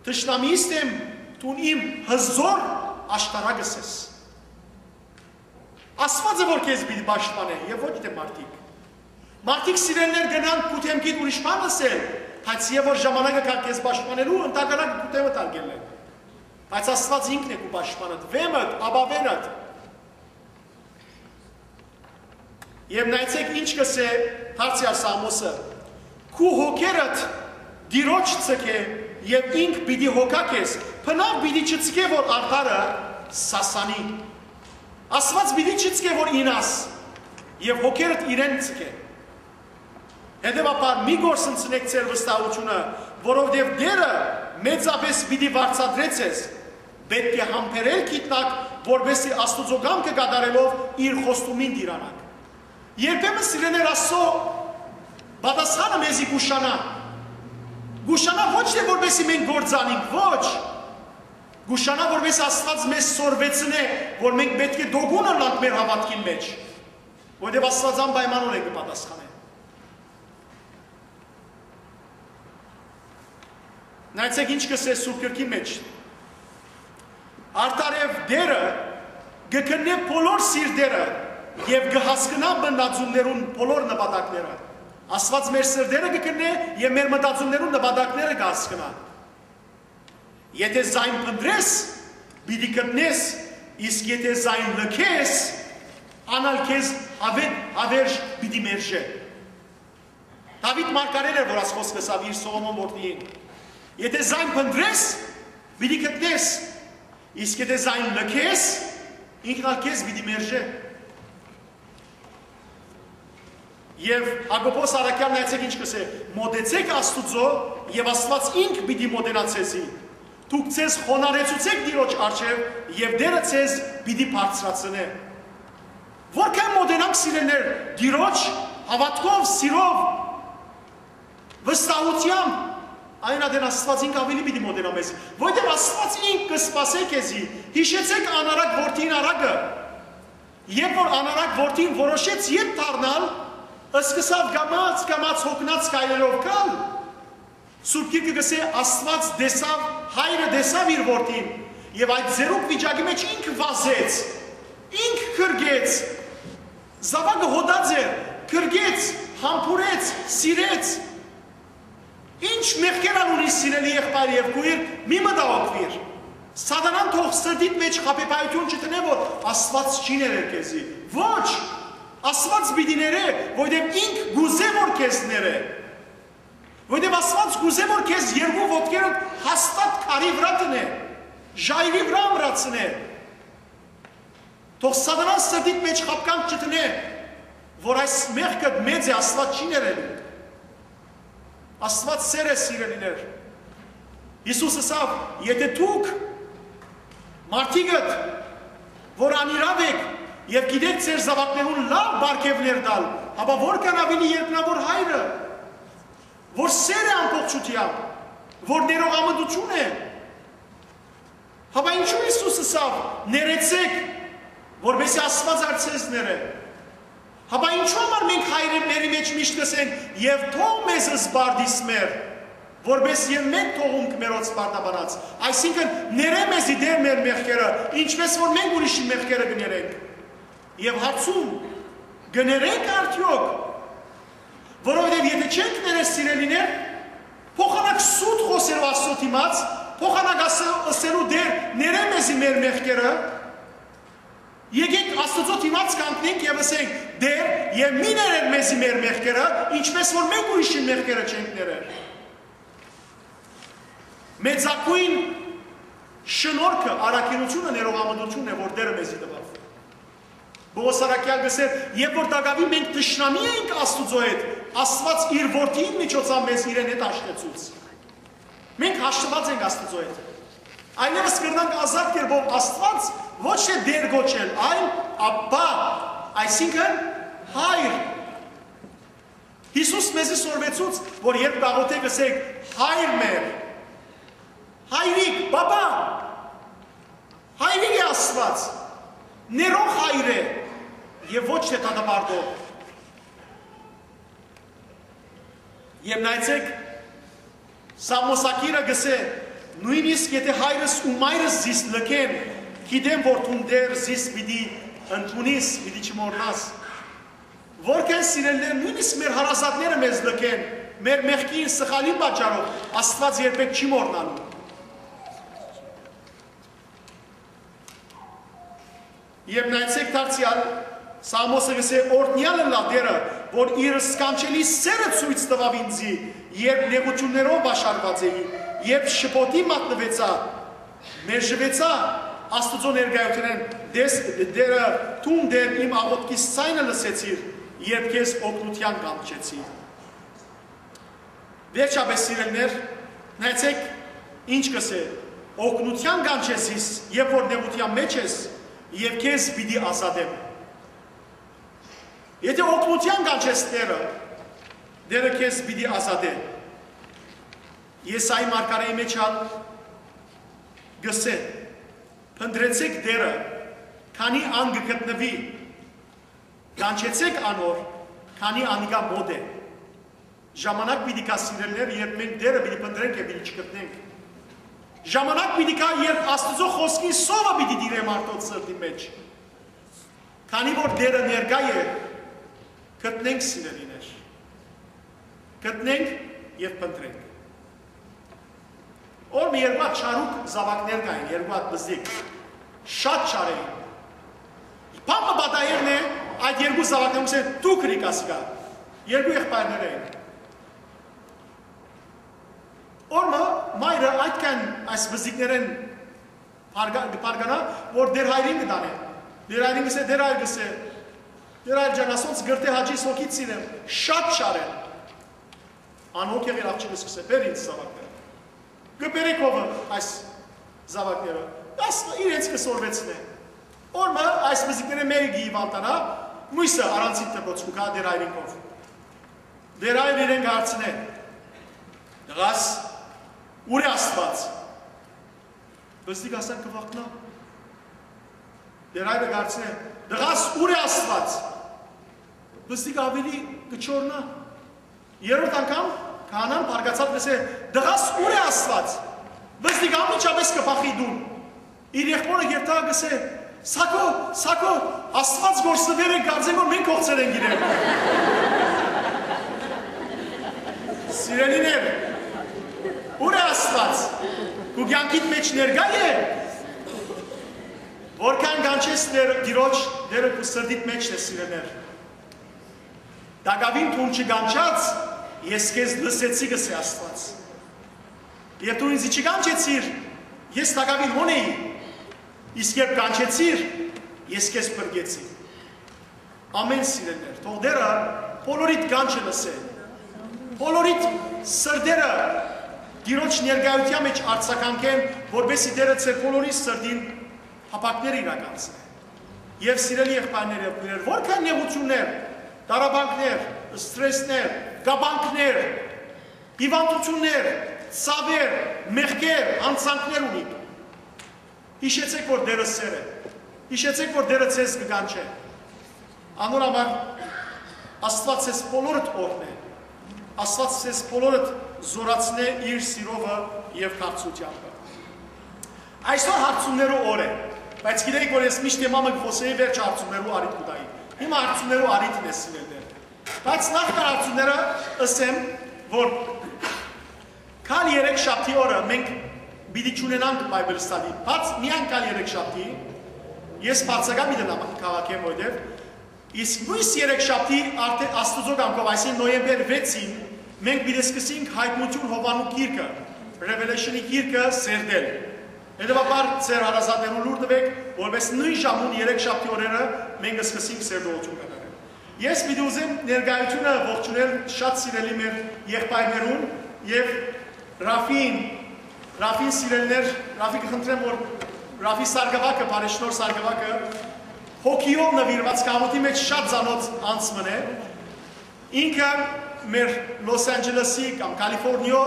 A: Տշնամիստ եմ, դու իմ հզոր աշտարակս ես։ Աստվածը որ քեզ պիտի պաշտպանե եւ ոչ թե մարդիկ։ Մարդիկ սիրելներ գնան քութեմքիդ ուրիշ բան ասել, բայց եւ որ ժամանակը կա քեզ պաշտպանելու, ընդհանրապես կուտեմը տալգել է։ Բայց Աստված ինքն է կու պաշտպանը, վեմը, ապավենը։ Եվ նայեցեք ինչ կսե Հարցիա Սամոսը։ Քու հոգերդ դիրոջ ցկե եւ ինք պիտի հոգա քեզ։ Փնավ պիտի չցկե որ արդարը սասանի։ Աստված պիտի չցկե որ ինաս եւ հոգերդ իրեն ցկե։ Հետևաբար մի գործընծնեք ձեր վստահությունը, որովհետև Տերը մեծապես պիտի վարձատրեց ես, պետք է համբերել գիտնակ, որբեսի Աստուծո գամքը կատարելով իր խոստումին դիրանակ։ Երբեմն սիրեներ Աստծո պատասխանը մեզի գուշանա։ Գուշանա ոչ թե որբեսի մենք գործանենք, ոչ։ Գուշանա որբեսի Աստված մեզ սորվեցնե, որ մենք պետք է դոգուն անանք մեր հավատքին մեջ։ Որտեղ Աստված անպայմանորեն կպատասխանե։ Նայեցեք ինչ կսե Սուրբ Գրքի մեջ։ Արտարև դերը գկնե բոլոր սիրտերը եւ կհասկնա մտածումներուն բոլոր նպատակները։ Աստված մեր սրտերը կկնե եւ մեր մտածումներուն նպատակները կհասկնա։ Եթե զայն փնտրես, պիտի գտնես, իսկ եթե զայն լքես, անալ քեզ հավետ հավերժ պիտի մերժե։ Դավիթ մարգարեն էր, որ ասխոսքը սավ իր Սողոմոն որդիին։ Եթե զայն փնտրես, պիտի գտնես, իսկ եթե զայն լքես, ինքնալ քեզ պիտի մերժե։ Եվ Հակոբոս Արաքյանն այցեք ինչ կսե, մոտեցեք Աստուծո եւ Աստված ինք պիտի մոտենա ցեզի։ Դուք ցեզ խոնարեցուցեք Տիրոջ արչև եւ դերը ցեզ պիտի բարձրացնե։ Որքան մոտենանք սիրելներ Տիրոջ հավատքով, սիրով, վստահությամբ Այն ադեն Աստված ինք ավելի պիտի մոտենա մեզ։ Որտեղ Աստված ինք կսպասե քեզի։ Հիշեցեք անարակ որդին արագը։ Երբ որ անարակ որդին որոշեց ետ դառնալ, սկսավ գամած գամած հոգնած կայլերով կալ։ Սուրբ Գիրքը գսե Աստված դեսավ, հայրը դեսավ իր որդին, եւ այդ զերուկ վիճակի մեջ ինք վազեց։ Ինք քրգեց։ Զավակը հոդած էր, քրգեց, համբուրեց, սիրեց Ինչ մեղքերան ունի սիրելի եղբայր եւ քույր, մի մտահոգվիր։ Սատանան թող սրտիդ մեջ խապեպայություն չտնե, որ Աստված չի ներեր քեզի։ Ոչ։ Աստված պիտի ներե, որովհետեւ ինք գուզե որ քեզ ներե։ Որովհետեւ Աստված գուզե որ քեզ երկու ոտքերը հաստատ քարի վրա տնե։ Ժայռի վրա ամրացնե։ Թող սատանան սրտիդ մեջ խապկանք չտնե, որ այս մեղքը մեծ է Աստված չի ներելու։ Աստված սեր է սիրելիներ։ Հիսուսը սավ, եթե դուք մարդիկըտ, որ անիրավ եք եւ գիտեք ձեր զավակներուն լավ բարգեւներ տալ, ապա որքան ավելի երկնավոր հայրը, որ սեր է ամբողջությամբ, որ ներողամտություն է։ Հապա ինչու Հիսուսը սավ, ներեցեք, որբեսի Աստված արցես ները։ Հապա ինչու համար մենք հայրենների մեջ միշտ կսենք եւ թող մեզ զբարդիս մեր, որբես եւ մենք թողունք մերոց սպարտաբանած։ Այսինքն ներե մեզի դեր մեր մեղքերը, ինչպես որ մենք ուրիշի մեղքերը կներենք։ Եվ հարցում գներենք արդյոք, որովհետև եթե չենք սիրելիներ, փոխանակ սուտ խոսելու Աստծո դիմաց, փոխանակ ասելու դեր ներե մեզի մեր մեղքերը, Եկեք Աստծո դիմաց կանգնենք եւ ասենք. «Դեր, եւ մի ներեն մեզի մեր մեղքերը, ինչպես որ մենք ուրիշի մեղքերը չենք ներել»։ Մեծակույն շնորհքը, արակինությունը ներողամտությունն է, որ դերը մեզի տված։ Բողոսարակյալ գսեր, երբ որ դակավի մենք տշնամի ենք Աստուծո հետ, Աստված իր որդին միջոցով մեզ իրեն հետ աշտեցուց։ Մենք հաշտված ենք Աստուծո հետ։ Այնպես կրնանք ազատ կերպով Աստված ոչ թե դեր գոչել, այլ ապա, այսինքն հայր։ Հիսուս մեզի սորվեցուց, որ երբ գաղոթեք ասեք հայր մեր, հայրիկ, բաբա, հայրիկ է Աստված, ներող հայր է եւ ոչ թե տադամարտով։ Եվ նայեցեք Սամոսակիրը գսե նույնիսկ եթե հայրս ու մայրս զիս լքեն, գիտեմ որ դու դեր զիս պիտի ընդունիս, պիտի չմոռնաս։ Որքան սիրելներ նույնիսկ մեր հարազատները մեզ լքեն, մեր մեղքին սխալի պատճառով Աստված երբեք չի մոռնանում։ Եվ նայեցեք դարձյալ Սամոսը գսե օրտնյալը լա դերը, որ իր սկանչելի սերը ցույց տվավ ինձի, երբ նեղություններով բաշարված էի, երբ շփոթի մատնվեցա, մերժվեցա Աստուծո ներկայությունեն դես դերը տուն դեր իմ աղոթքի սայնը լսեցիր, երբ քեզ օգնության կանչեցի։ Վերջապես սիրելներ, նայեցեք ինչ կսե, օգնության կանչեցիս, երբ որ նեղության մեջ ես, եւ քեզ պիտի ազատեմ։ Եթե օգնության կանչես Տերը, Տերը քեզ պիտի ազատե։ Եսայի մարգարեի մեջ ալ գսե Փնտրեցեք դերը, քանի ան գտնվի։ Կանչեցեք անոր, քանի անիկա մոտ է։ Ժամանակ պիտի կա սիրելներ, երբ մենք դերը պիտի փնտրենք եւ պիտի չգտնենք։ Ժամանակ պիտի կա, երբ Աստծո խոսքի սովը պիտի դիրե մարդոց սրտի մեջ։ Քանի որ դերը ներկա է, գտնենք սիրելիներ։ Գտնենք եւ փնտրենք։ Որ մի երկու հատ շարուկ զավակներ կային, երկու հատ բզիկ։ Շատ շար էին։ Պամը բադայերն է, այդ երկու զավակներում սեն դու քրիկ ասկա։ Երկու եղբայրներ էին։ Օրմը մայրը այդքան այս բզիկներեն պարգանա, որ դեր հայրին կտանե։ Դեր հայրին գսե, դեր հայր գսե, հայր ջան ասոնց գրտե հաջիս հոգից սիրեմ, շատ շար են։ Անհոգ եղիր աղջիկը սկսե, բեր ինձ զավակներ Գբերեք ովը այս զավակները։ Դաս իրենց կսորվեցնե։ Օրմը այս մզիկները մեր գիվանտանա, նույսը առանցին տպոց կուկա դեր այրինքով։ Դեր այր իրեն գարցնե։ Դղաս ուր է աստված։ Բստիկ ասան կվաղտնա։ Դեր այրը գարցնե։ Դղաս ուր է աստված։ Բստիկ ավելի կչորնա։ Երորդ անգամ Քանան բարգացած լսե դղաս ուր է Աստված։ Վստիկ ամիջապես կփախի դուն։ Իր եղբորը երթա գսե Սակո, սակո, Աստված գործնվեր է գարձեմ որ մենք օգցել ենք իրեն։ Սիրելիներ, ուր է Աստված։ Քու կյանքիդ մեջ ներկա է։ Որքան կանչես դեր դիրոջ դերը քու սրդիդ մեջ է սիրելներ։ Դակավին թուն չգանչած ես քեզ լսեցի գսե Աստված։ Եվ դու ինձ չկանչեցիր, ես տակավին հոն էի։ Իսկ երբ կանչեցիր, ես քեզ բրգեցի։ Ամեն սիրելներ, թող դերը բոլորիդ կանչը լսե։ Բոլորիդ սրդերը Գիրոջ ներկայության մեջ արցականքեն, որբեսի դերը ծեր բոլորի սրդին հապակներ իրականցնե։ Եվ սիրելի եղբայրներ, որքան նեղություններ, տարաբանքներ, ստրեսներ, գաբանքներ, հիվանդություններ, ծավեր, մեղքեր, անցանքներ ունի։ Հիշեցեք, որ դերը սեր է։ Հիշեցեք, որ դերը ցես կգանչե։ Անոր համար Աստված ցես բոլորդ օրն է։ Աստված ցես բոլորդ զորացնե իր սիրովը եւ կարծությամբ։ Այսօր հարցումներու օր է, բայց գիտեք, որ ես միշտ եմամը խոսեի վերջ հարցումներու արիտ կուտայի։ Հիմա հարցումներու արիթն է սիրելներ։ Բայց նախկարացումները ըսեմ, որ կալ երեք շապտի օրը մենք բիդի չունենանք Bible study, բաց միայն կալ երեք շապտի, ես բացակա մի դնամ կաղաք եմ ոյդև, իսկ նույս երեք շապտի արդե աստուծո կամքով, այսին նոյեմբեր 6-ին, մենք բիդե սկսինք հայտնություն հովանու կիրկը, Revelation-ի կիրկը սերդել։ Հետևաբար ծեր հարազատներուն լուր տվեք, որպես նույն ժամուն երեք շապտի օրերը մենք սկսինք սերդողություն կնել։ Ես պիտի ուզեմ ներկայությունը ողջունել շատ սիրելի մեր եղբայրներուն եւ Ռաֆին, Ռաֆին սիրելներ, Ռաֆի կխնդրեմ, որ Ռաֆի Սարգսակը, Բարեշնոր Սարգսակը հոգիով նվիրված կամուտի մեջ շատ ծանոթ անցմն է։ Ինքը մեր Լոս Անջելեսի կամ Կալիֆոռնիո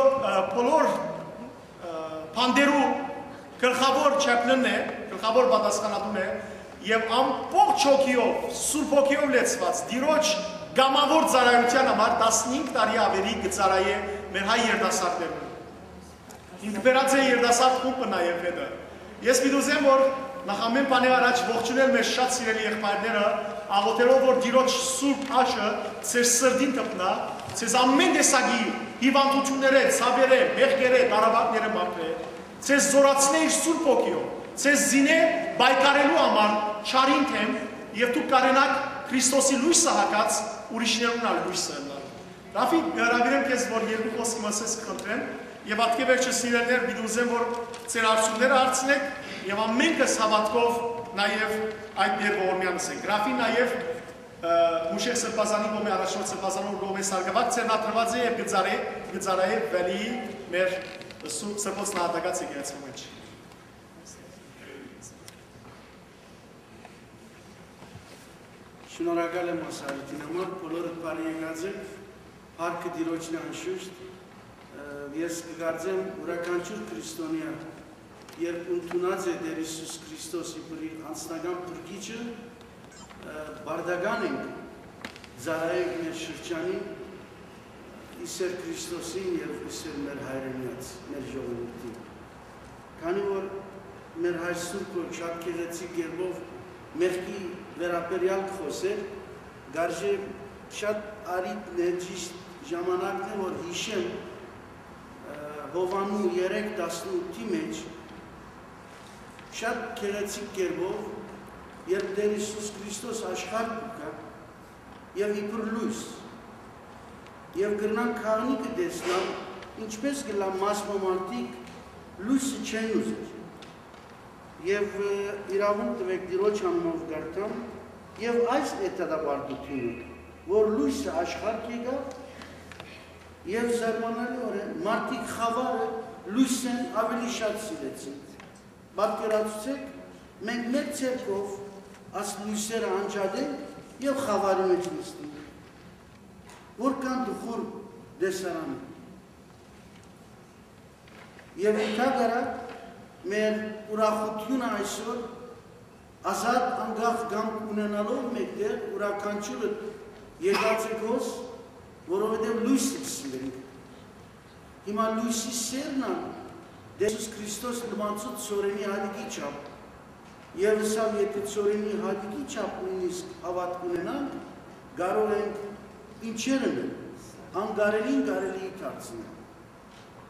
A: բոլոր փանդերու գլխավոր չապլենն է, գլխավոր պատասխանատուն է եւ ամբողջ հոգիով, սուրբ հոգիով լեցված դիրոջ գամավոր ծառայության համար 15 տարի ավելի գծարայ է մեր հայ երդասարտներում։ է երդասարտ խումբը նաև հետը։ Ես միտուզեմ, որ նախ ամեն բանի առաջ ողջունել մեր շատ սիրելի եղբայրները, աղոթելով, որ դիրոջ սուրբ աշը ծեր սրդին տպնա, ծեզ ամեն տեսակի հիվանդությունները, ցավերը, մեղքերը, տարաբակները մաքրե։ Ցեզ զորացնե իր Սուրբ ոգիով։ Ցեզ զինե բայկարելու համար չարին թեմ եւ դուք կարենաք Քրիստոսի լույսը հակած ուրիշներուն ալ լույսը լալ։ Ռաֆի հրավիրեմ քեզ որ երկու խոսք մասես կխնդրեմ եւ ատկե վերջը սիրելներ պիտի ուզեմ որ ծեր արցունները արցնեք եւ ամենքս հավատքով նաեւ այդ ներողորմյանս են։ Գրաֆի նաեւ Մուշեղ սրբազանի կողմի առաջնորդ սրբազանով կողմի սարգված ցերնատրված է եւ գծարե գծարայ վելի մեր սրբոց նահատակած եկեղեցու մեջ։
C: Շնորհակալ եմ ասարիտին համար, բոլորը բարի եկած եք, հարկը դիրոջն անշուշտ, ես կգարձեմ ուրականչուր քրիստոնյա, երբ ընդունած է Տեր Հիսուս Քրիստոսի բրի անձնական բրգիչը, բարդագան ենք զարայենք մեր շրջանին, իսեր Քրիստոսին եւ իսեր մեր հայրենիած, մեր ժողովրդին։ Քանի որ մեր հայր Սուրբը շատ գեղեցիկ երբով մեղքի վերապերյալ խոսել, գարժե շատ արիտն է, ճիշտ ժամանակն է, որ հիշեմ Հովանու 3:18-ի մեջ շատ գեղեցիկ կերպով, երբ Տեր Հիսուս Քրիստոս աշխարհ կա եւ իբր լույս եւ գրնան քաղնիկը տեսնալ, ինչպես գլա մասմոմանտիկ լույսը չեն ուզեր եւ իրավունք տվեք դիրոջ անունով գարտամ եւ այս էտադաբարդությունը որ լույսը աշխարհ եկա եւ զարմանալիորեն մարդիկ խավարը լույսեն ավելի շատ սիրեցին պատկերացուցեք մենք մեր ցերկով աս լույսերը անջադենք եւ խավարի մեջ նստենք որքան դխուր դեսարան եւ ընդհանրը մեր ուրախությունը այսօր ազատ անգախ կամ ունենալով մեկտեղ ուրականչուրը երկացիկոս որովհետեւ լույս է սիրենք հիմա լույսի սերն է Դեսուս Քրիստոս նմանցուց ծորենի հադիկի չապ։ Եվ սավ եթե ծորենի հադիկի չապ ունիսկ հավատ ունենանք, գարով ենք ինչերն են, անգարելին գարելի թարցնեն։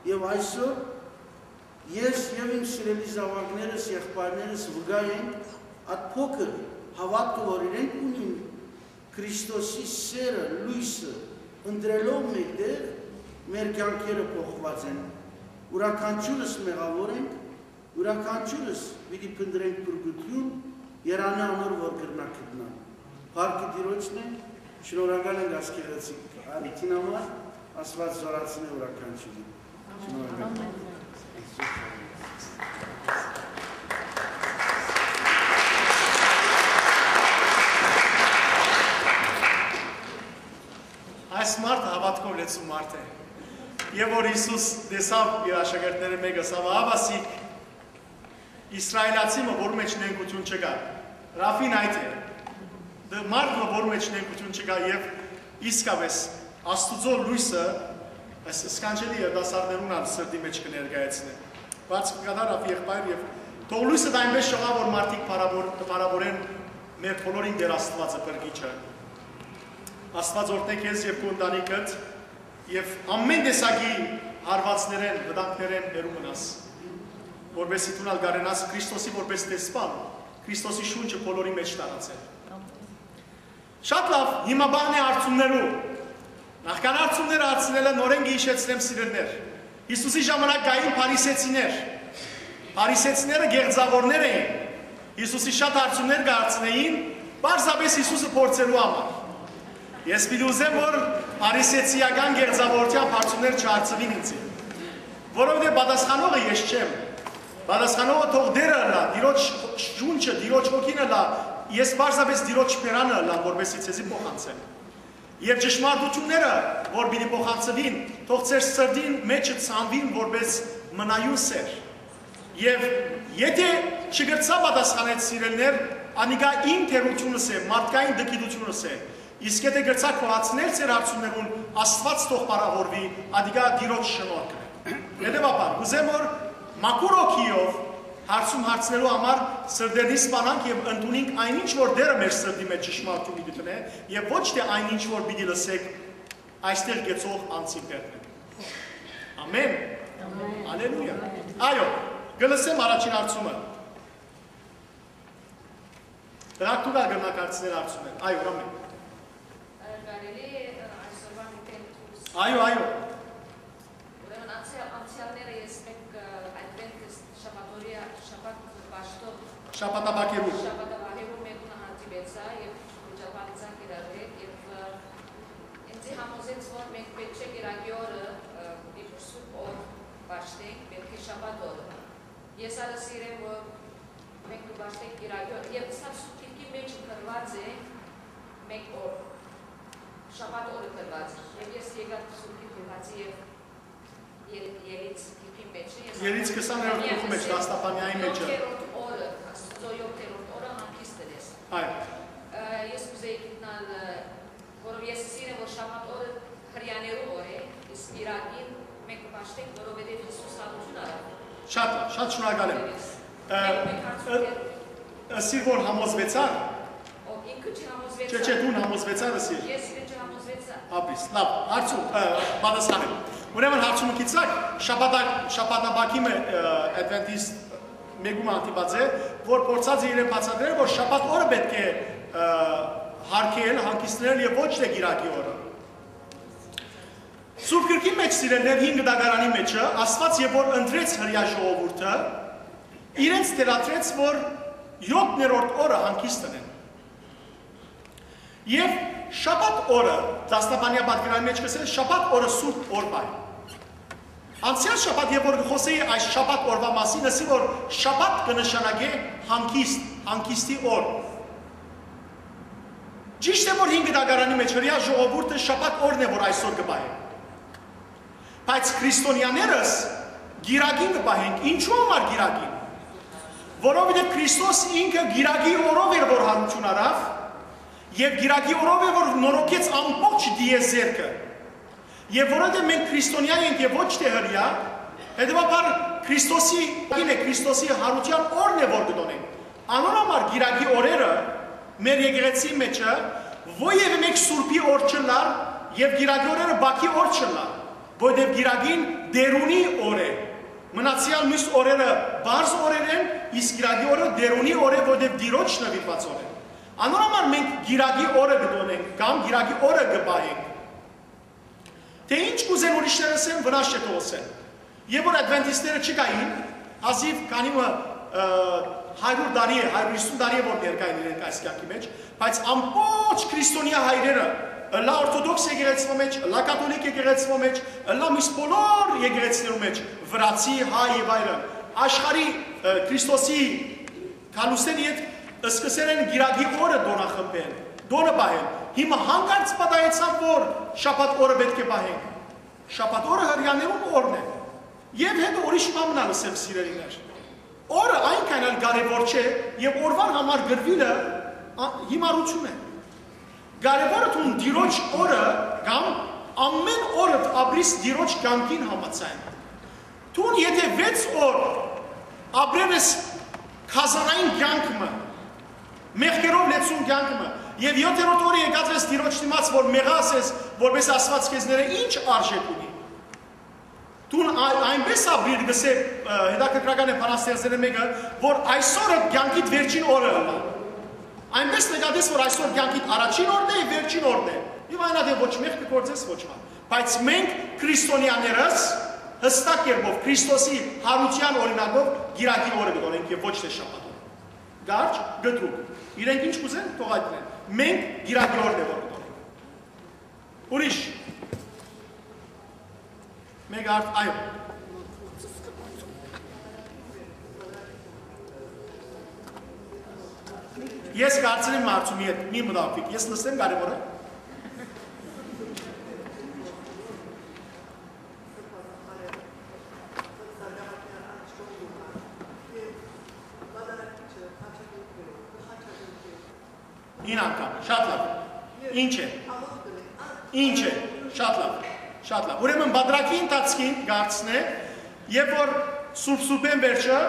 C: Եվ այսօր Ես եւ իմ սիրելի զավակներս, եղբայրներս վգա ենք այդ փոքր հավատքը, որ իրենք ունին Քրիստոսի սերը, լույսը ընտրելով մեկտեղ մեր կյանքերը փոխված են։ Ուրականչուրս մեղավոր ենք, ուրականչուրս պիտի փնտրենք փրկություն, Երանի անոր որ կրնա գտնա։ Փառքի Տիրոջն է, շնորհակալ ենք ասկերացիկ արիքին համար, Աստված զորացնի ուրականչուրին։ Շնորհակալ։
A: Այս մարդը հավատքով լեցու մարդ է։ Եվ որ Հիսուս դեսավ իր աշակերտները մեկը սավ ավասիկ Իսրայելացի մը որ մեջ նենգություն չկա։ Ռաֆին այդ է։ մարդը որ մեջ նենգություն չկա եւ իսկապես Աստուծո լույսը այս սկանջելի է դասարներուն ալ սրտի մեջ կներկայացնե։ Բայց կդար ապ եղբայր եւ թող լույսը դա այնպես շողա որ մարդիկ բարաբոր բարաբորեն մեր բոլորին դեր Աստվածը բրգիչը։ Աստված օրհնե քեզ եւ քո ընտանիքդ եւ ամեն տեսակի հարվածներեն, վտանգներեն հերու մնաս։ Որբեսի դունալ գարենաս Քրիստոսի որպես տեսփան, Քրիստոսի շունչը բոլորի մեջ տարածել։ Շատ լավ, հիմա բան է արցուններու։ Նախքան արցունները արցնելը նորեն գիշեցնեմ սիրելներ։ Հիսուսի ժամանակ գային փարիսեցիներ։ Փարիսեցիները գեղձավորներ էին։ Հիսուսի շատ արցուններ գարցնեին, բարձաբես Հիսուսը փորձելու համար։ Ես պիտի ուզեմ, որ արիսեցիական գերձավորության հարցումներ չարծվին ինձ։ Որովհետև պատասխանողը ես չեմ։ Պատասխանողը թող դերը լա, դիրոջ շունչը, դիրոջ հոգինը լա, ես բարձրապես դիրոջ պերանը լա, որբեսի ցեզի փոխանցեմ։ Եվ ճշմարտությունները, որ պիտի փոխանցվին, թող ծեր սրդին մեջը ցանվին որպես մնայուն սեր։ Եվ եթե չգրծա պատասխանեց սիրելներ, անիկա իմ թերությունս է, մարդկային դկիդությունս է, Իսկ եթե գրծակ փոխացնել ծեր հարցումներուն, Աստված թող բարավորվի, ադիգա դիրոջ շնորհքը։ Հետևաբար, ուզեմ որ մաքուր օքիով հարցում հարցնելու համար սրդերնի սպանանք եւ ընդունենք այնինչ որ դերը մեր սրդի մեջ ճշմարտություն պիտի տնե եւ ոչ թե այնինչ որ պիտի լսեք այստեղ գեցող անցի պետք։ Ամեն։ Ալելույա։ Այո, գլսեմ առաջին հարցումը։ Դրանք դուք ագնակարծներ հարցում են։ Այո, ամեն։
D: Կարելի է այսօրվա միտենտուս։
A: Այո, այո։
D: Ուրեմն անցյալ անցյալները ես մեկ շաբաթօրյա շաբաթ բաշտով
A: Շապատաբակերու։
D: շաբաթավահերում մեկ հանդիպեցա եւ ջապանիցան գերարեք եւ ինձ համոզեց որ մենք պետք է գերագի օրը դիպուր սուրբ օր բաշտենք պետք է շաբաթ օրը։ Ես արը սիրեմ որ մենք դու բաշտենք գերագի օր եւ սա սուրբ քիրքի մեջ գրված է մեկ օր շաբաթ օրը գրված եւ ես եկա քիրքի բացի եւ ելից քիրքի մեջ է։
A: Երից 20-րդ գլխի մեջ, դաստապանյայի մեջ
D: է։ 7-րդ օրը, Աստծո 7-րդ օրը հանգիստ ես։
A: Այո։
D: Ես ուզեի գտնալ, որով ես սիրեմ, որ շաբաթ օրը հрьяներու օր է, իսկ Իրաքին մենք պաշտենք, որովհետև Հիսուս ալություն արավ։
A: Շատ, շատ շնորհակալ եմ։ Ասի որ
D: համոզվեցա։ Ինքը չհամոզվեցա։
A: Չէ, չէ, դու համոզվեցա, ասի։
D: Ես չհամոզվեցա։
A: Ապիս, լավ, հարցու, բանասխան եմ։ Ուրեմն հարցումը գիտակ, շաբաթակ շաբաթաբակի մը Adventist մեգում անտիպած է, որ փորձած է իրեն բացատրել, որ շաբաթ օրը պետք է հարկել, հանգիսնել եւ ոչ թե գիրակի օրը։ Սուրբ գրքի մեջ սիրելներ 5 դագարանի մեջը Աստված երբ որ ընտրեց հрья ժողովուրդը, իրենց դերատրեց, որ 7-րդ օրը հանգիստ են։ Եվ շաբաթ օրը, դասնապանյա պատգրանի մեջ կսել շաբաթ օրը սուրտ օրվա է։ Անցյալ շաբաթ, երբ որ խոսեի այս շաբաթ օրվա մասին, ասի որ շաբաթ կնշանակե հանգիստ, հանգիստի օր։ Ճիշտ է որ 5 դագարանի մեջ հրյա ժողովուրդը շաբաթ օրն է որ այսօր կբահի։ Բայց քրիստոնյաներս գիրագին կբահենք։ Ինչու՞ համար գիրագին։ Որովհետև Քրիստոս ինքը գիրագի օրով էր որ հանուն արավ, Եվ գիրակի օրով է, որ նորոգեց ամբողջ դիեզերքը։ Եվ որովհետև մենք քրիստոնյա ենք եւ ոչ թե հրյա, հետեւաբար Քրիստոսի կին է Քրիստոսի հարության օրն է որ գտնենք։ Անոր համար գիրակի օրերը մեր եկեղեցի մեջը ոյև մեկ սուրբի օր չլար եւ գիրակի օրերը բաքի օր չլար, որովհետև գիրակին դերունի օր է։ Մնացյալ մյուս օրերը բարձ օրեր են, իսկ գիրակի օրը դերունի օր է, որովհետև դիրոջ նվիրված օր է։ Անորոման մենք գիրագի օրը գտոնենք կամ գիրագի օրը գբայենք։ Թե ինչ կուզեն ուրիշները ասեն, վնաս չէ թողոսեն։ Եվ որ ադվենտիստները չկային, ազիվ քանի մը 100 տարի է, 150 տարի է որ ներկային իրենք այս կյանքի մեջ, բայց ամբողջ քրիստոնյա հայրերը լա օրթոդոքս եկեղեցվո մեջ, լա կաթոլիկ եկեղեցվո մեջ, լա միս բոլոր եկեղեցիներու մեջ, վրացի, հայ եւ այլն, աշխարի Քրիստոսի քանուսեն իդ սկսել են գիրագի օրը դոնախմբել, դոնը պահել, հիմա հանկարծ պատայեցավ, որ շապատ օրը պետք է պահենք, շապատ օրը հրյաներում օրն է, և հետո որիշ մամնանը սև սիրելիներ, օրը այնքան էլ կարևոր չէ եւ օրվան համար գրվելը հիմարություն է կարևորը թուն դիրոջ օրը կամ ամեն օրը ապրիս դիրոջ կամքին համաձայն թուն եթե 6 օր ապրելես խազանային կյանքը մեղքերով լեցուն կյանքը եւ 7-րդ օրը եկած ես դիրոջ դիմաց որ մեղաս ես որպես ասված քեզները ինչ արժեք ունի Դուն այնպես ապրիր գսե հետաքրքրական է բանաստեղծերը մեկը որ այսօրը կյանքիդ վերջին օրը է այնպես նկատես որ այսօր կյանքիդ առաջին օրն է վերջին օրն է եւ այնադե ոչ մեղք կգործես ոչ ման բայց մենք քրիստոնյաներս հստակ երբով Քրիստոսի հարության օրինակով գիրակի օրը գտնենք եւ ոչ թե շաբաթ գարջ գտրուկ իրենք ինչ կուզեն թող այդնեն մենք գիրակի օրն է որ գտնենք ուրիշ մեկ արդ այո Ես կարծրեմ հարցումի հետ մի մտավիկ, ես լսեմ կարևորը 9 անգամ, շատ լավ։ Ինչ է։ Ինչ է։ Շատ լավ։ Շատ լավ։ Ուրեմն բادرակի ընթացքին գարցնե, երբ որ Սուրբ Սուբեն վերջը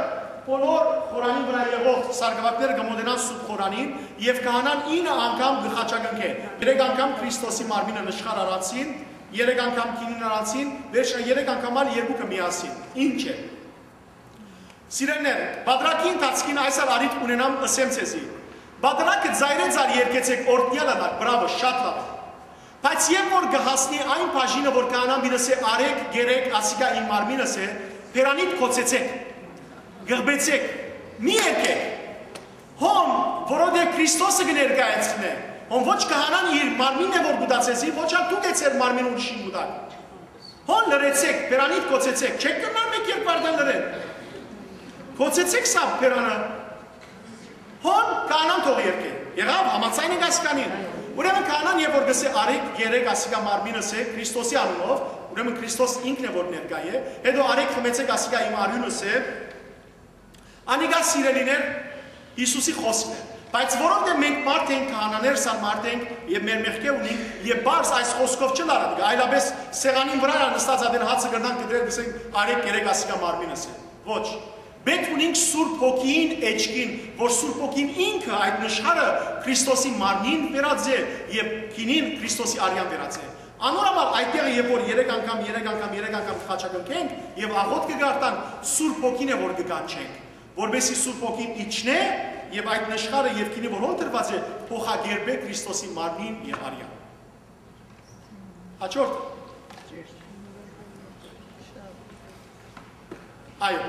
A: բոլոր խորանի վրա եղող սարգսակները կմոտենան Սուրբ խորանին եւ կհանան 9 անգամ գլխաճակնքեն։ 3 անգամ Քրիստոսի մարմինը նշխար արածին, 3 անգամ քինին արածին, վերջը 3 անգամ ալ երկուքը միասին։ Ինչ է։ Սիրելիներ, բادرակի ընթացքին այսօր արիտ ունենամ ըսեմ ցեզի։ Բադնակը ծայրեց ար երկեցեք օրտնյալը դա, բրավո, շատ լավ։ Բայց երբ որ գահասնի այն բաժինը, որ կանան մինս է արեք, գերեք, ասիկա իմ մարմինս է, պերանիտ կոցեցեք, գղբեցեք, մի եկեք, հոմ, որոդ է Քրիստոսը գներկայեցնե, հոմ ոչ կահանան իր մարմին է, որ բուդացեցի, ոչ ալ դուք է ծեր մարմին ուրիշին բուդակ։ Հոն լրեցեք, պերանիտ կոցեցեք, չեք կնան մեկ երկվարդան լրեն։ Կոցեցեք սա պերանը, Հոն կանան թող երկե։ Եղավ համացայն եք ասկանին։ Ուրեմն կանան եւ որ գսե արեք երեք ասիկա մարմինս է Քրիստոսի անունով, ուրեմն Քրիստոս ինքն է որ ներկայ է, հետո արեք խմեցեք ասիկա իմ արյունս է։ Անիգա սիրելիներ Հիսուսի խոսքն է։ Բայց որովհետև մենք մարդ ենք, քահանաներ, սա մարդ ենք եւ մեր մեղքեր ունենք եւ բարձ այս խոսքով չլարած, այլապես սեղանին վրա նստած ադեն հացը գրնանք դրել գսենք արեք երեք ասիկա մարմինս է։ Ոչ, Մենք ունենք Սուրբ Հոգին էջքին, որ Սուրբ Հոգին ինքը այդ նշարը Քրիստոսի մարմին վերածե եւ քինին Քրիստոսի արյան վերածե։ Անորամալ այդտեղ երբ որ 3 անգամ, 3 անգամ, 3 անգամ խաչակնքենք եւ աղոտ կգարտան Սուրբ Հոգին է որ կգանչենք, որբեսի Սուրբ Հոգին իջնե եւ այդ նշարը եւ քինի որ ոնտրված է փոխագերբե Քրիստոսի մարմին եւ արյան։ Հաջորդ Այո,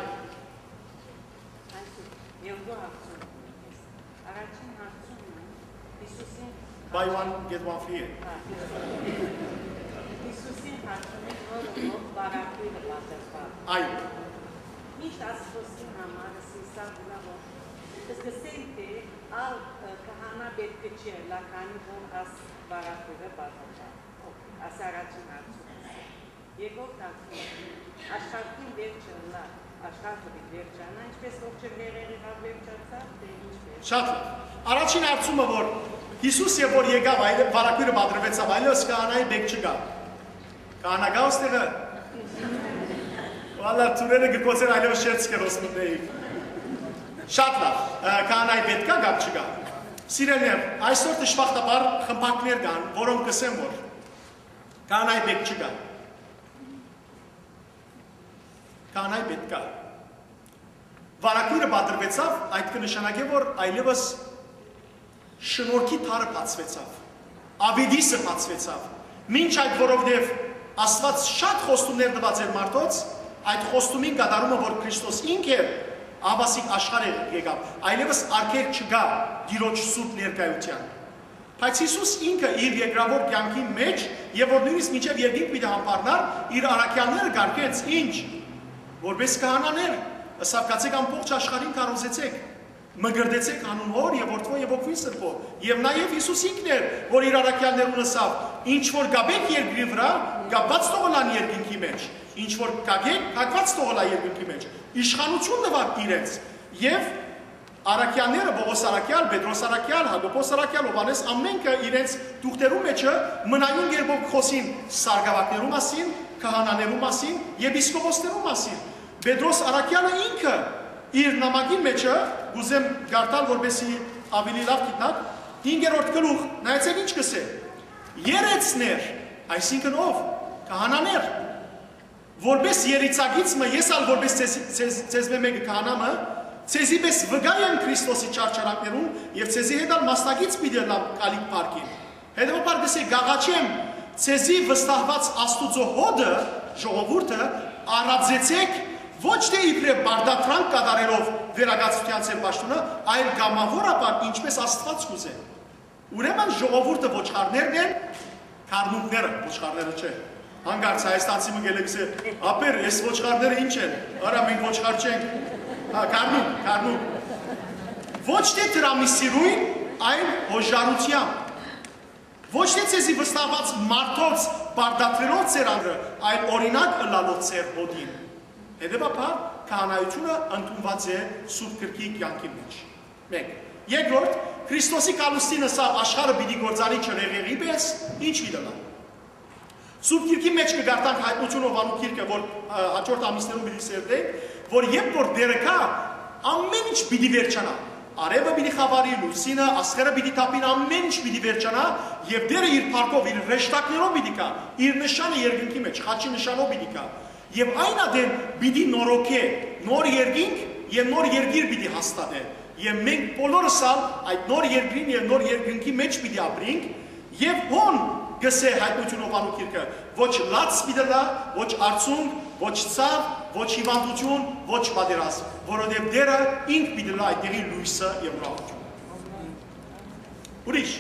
E: Երկու հարցում Առաջին հարցումը Հիսուսին
A: buy one get one free։
E: Հիսուսին հարցում է որով բարակույրը պատրաստավ։
A: Այո,
E: Միշտ Աստծոսին համար սիսա գնավոր։ Սկսենք թե ալ կհանա պետք չէ լականի որ աս բարակույրը պատրաստավ։ Աս առաջին հարցում։ Երկրորդ հարցում աշխարհին վերջը լա աշխատը դիվերջանա, ինչպես ողջը վերերի հավերճացավ, դե ինչպես։
A: Շատ լավ։ Առաջին արցումը որ Հիսուս եւ որ եկավ այլ վարակույրը բադրվեցավ, այլոց կանայի բեկ չկա։ Կանա գա ոստեղը։ Վալա ծուրերը գկոցեր այլոց շերտ սկերոս մտեի։ Շատ լավ։ Կանայի պետքա գա չկա։ Սիրելիներ, այսօր դժբախտաբար խմբակներ կան, որոնք կսեն որ կանայի բեկ չկա կանայ պետքա։ Վարակույրը բատրվեցավ, այդ կնշանակե, որ այլևս շնորքի թարը պացվեցավ, ավիդիսը պացվեցավ, մինչ այդ որովնև աստված շատ խոստումներ նված էր մարդոց, այդ խոստումին կատարումը, որ Քրիստոս ինք էր, ավասիկ աշխարը եկավ, այլևս արգեր չգա գիրոջ սուտ ներկայության։ Բայց Հիսուս ինքը իր երկրավոր կյանքի մեջ, և որ նույնիսկ միջև երգինք պիտե համպարնար, իր առակյանները գարկեց ինչ, որպես կահանաներ, ըսապկացեք ամբողջ աշխարհին կարոզեցեք, մգրդեցեք անուն հոր եւ որդվո եւ ոգվի սրբո։ Եվ նաեւ Հիսուս ինքն էր, որ իր արաքյաններուն ըսավ, ինչ որ գաբեք երկրի վրա, գաբած թողլան երկինքի մեջ, ինչ որ կագեք, կագված թողլա երկինքի մեջ։ Իշխանություն տվակ իրենց եւ Արաքյանները Բողոս Արաքյալ, Պետրոս Արաքյալ, Հակոբոս Արաքյալ, Հովանես ամենքը իրենց դուխտերու մեջը մնայուն երբով խոսին սարգավակներու մասին, քահանաներու մասին, եպիսկոպոսներու մասին։ Պետրոս Արաքյանը ինքը իր նամակի մեջը գուզեմ գարտալ որբեսի ավելի լավ գիտնակ 5-րդ գլուխ նայեցեք ինչ կսե. Երեցներ այսինքն ով քահանաներ որբես երիցագից մը ես ալ որբես ցեզ ցեզ մեկը քահանամը ցեզի պես վգայ եմ Քրիստոսի չարչարանքներում եւ ցեզի հետ ալ մասնակից պիտի լավ կալիկ պարկին հետո պարկեսի գաղաչեմ ցեզի վստահված Աստուծո հոդը ժողովուրդը առածեցեք ոչ թե իբրե բարդատրանք կատարելով վերագացության ցեն պաշտոնը, այլ գամավորաբար ինչպես Աստված կուզե։ Ուրեմն ժողովուրդը ոչխարներն են, քարնուկները, ոչխարները չէ։ Հանգարց հայաստանցի մգելեքս է, ապեր, այս ոչխարները ինչ են։ Արա մենք ոչխար չենք։ Հա, քարնուկ, քարնուկ։ Ոչ թե տրամիսիրույն, այլ հոժարությամբ։ Ոչ թե ցեզի վստահված մարդոց բարդատրելով ծեր անդրը, այլ օրինակ ըլալով ծեր հոդին։ Հետևաբար քահանայությունը ընդունված է Սուրբ Գրքի կյանքի մեջ։ 1. Երկրորդ, Քրիստոսի կալուստինը սա աշխարհը պիտի գործանի չրեղեղի պես ինչ վիդալա։ Սուրբ Գրքի մեջ կգարտանք հայտնություն ովանու գիրքը, որ հաջորդ ամիսներում պիտի սերտենք, որ երբ որ դերը կա, ամեն ինչ պիտի վերջանա։ արևը պիտի խավարի, լուսինը, աստղերը պիտի տապին, ամեն ինչ պիտի վերջանա եւ դերը իր փառքով, իր ռեշտակներով պիտի կա, իր նշանը երկնքի մեջ, խաչի նշանով պիտի կա։ Եվ այն ադեն պիտի նորոգե, նոր երկինք եւ նոր երկիր պիտի հաստատե։ Եվ մենք բոլորս այդ նոր երկրին եւ նոր երկնքի մեջ պիտի ապրենք եւ հոն գսե հայտնությունով անու քիրքը ոչ լաց պիտելա, ոչ արցունք, ոչ ցավ, ոչ հիվանդություն, ոչ պատերազմ, որովհետև դերը ինք պիտելա այդտեղի լույսը եւ ուրախությունը։ Ուրիշ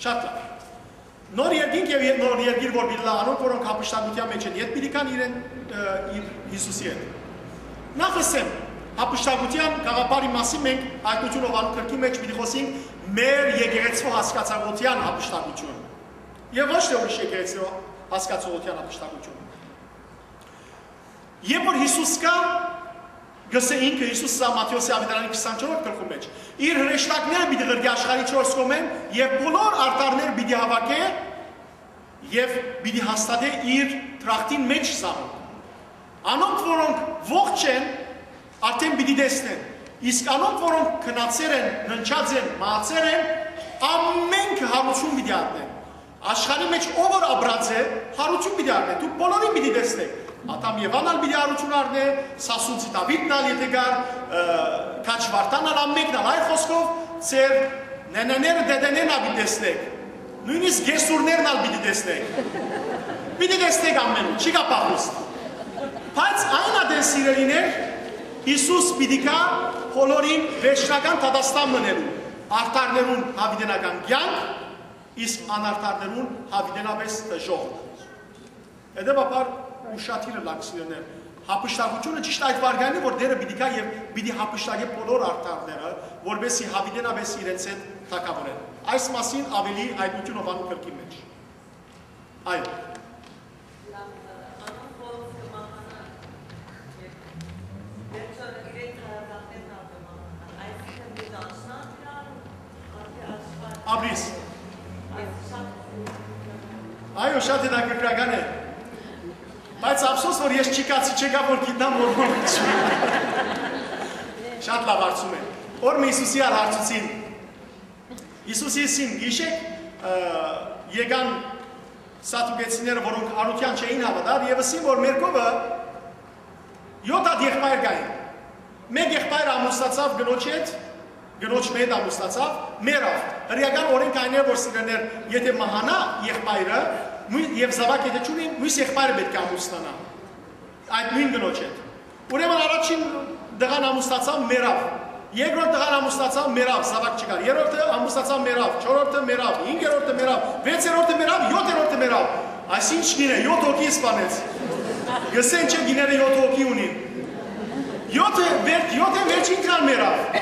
A: Շատ լավ։ Նոր երկինք եւ նոր երկիր որ բիլա անոնք որոնք հապշտակության մեջ են, իդ պիտի կան իրեն իր Հիսուսի հետ։ Նախ ասեմ, հապշտակության գաղափարի մասին մենք հայտնություն ովանու քրքի մեջ պիտի խոսենք մեր եկեղեցու հասկացողության հապշտակություն։ Եվ ոչ թե ուրիշ եկեղեցու հասկացողության հապշտակություն։ Երբ որ Հիսուս կա, գսե ինքը Հիսուս սա Մատթեոսի ավետարանի 24-րդ գլխում մեջ. Իր հրեշտակները պիտի գրկի աշխարհի 4 կողմեն եւ բոլոր արտարները պիտի հավաքե եւ պիտի հաստատե իր տրախտին մեջ սահում անոնք որոնք ողջ են արդեն պիտի տեսնեն իսկ անոնք որոնք քնացեր են ննչած են մահացել են ամենքը հարություն պիտի առնեն աշխարհի մեջ ով որ ապրած է հարություն պիտի առնեն դու բոլորին պիտի տեսնեք Ատամ Եվանալ պիտի արություն առնե, Սասունցի Դավիթնալ եթե գար, Քաչ Վարտանալ ամենքնալ, այլ խոսքով ծեր նենեները դեդեներն ալ պիտի տեսնեք։ Նույնիսկ գեսուրներն ալ պիտի տեսնեք։ Պիտի տեսնեք ամեն ու, չի կա պահուստ։ Բայց այն ադեն սիրելիներ, Հիսուս պիտի կա բոլորին վերջնական տադաստան մնելու, արտարներուն հավիդենական կյանք, իսկ անարտարներուն հավիդենապես ժողը։ Հետևաբար ուշաթիրը լաքսիոներ։ Հապշտակությունը ճիշտ այդ վարգանի, որ դերը պիտի կա եւ պիտի հապշտակե բոլոր արտարները, որովհետեւ հավիդենավես իրենց հետ թակավորեն։ Այս մասին ավելի հայտնություն ովանու քրկի մեջ։ Այո։ Աբրիս։ Այո, շատ հետաքրքրական է։ Բայց ափսոս որ ես չիկացի չեկա որ գիտնամ որ չի։ Շատ լավ հարցում է։ Որ մի Հիսուսի ալ հարցուցին։ Հիսուսին գիշեք եկան սատուկեցիները, որոնք արության չէին հավատալ, եւ ասին որ մեր կողը 7 հատ եղբայր կային։ Մեկ եղբայր ամուսնացավ գնոջ հետ, գնոջ մեծ ամուսնացավ, մերավ։ Հրյական օրենքային է որ սիրեներ, եթե մահանա եղբայրը, եւ զավակ եթե ճունի, մյուս եղբայրը պետք է ամուսնանա։ Այդ նույն գնոջ հետ։ Ուրեմն առաջին դղան ամուսնացավ մերավ։ Երկրորդ դղան ամուսնացավ մերավ, զավակ չկար։ Երրորդը ամուսնացավ մերավ, չորրորդը մերավ, հինգերորդը մերավ, վեցերորդը մերավ, յոթերորդը մերավ։ Այսինչ գինը 7 հոգի սպանեց։ Գսեն չէ գիները 7 հոգի ունի։ 7-ը վերջ 7-ը վերջին կան մերավ։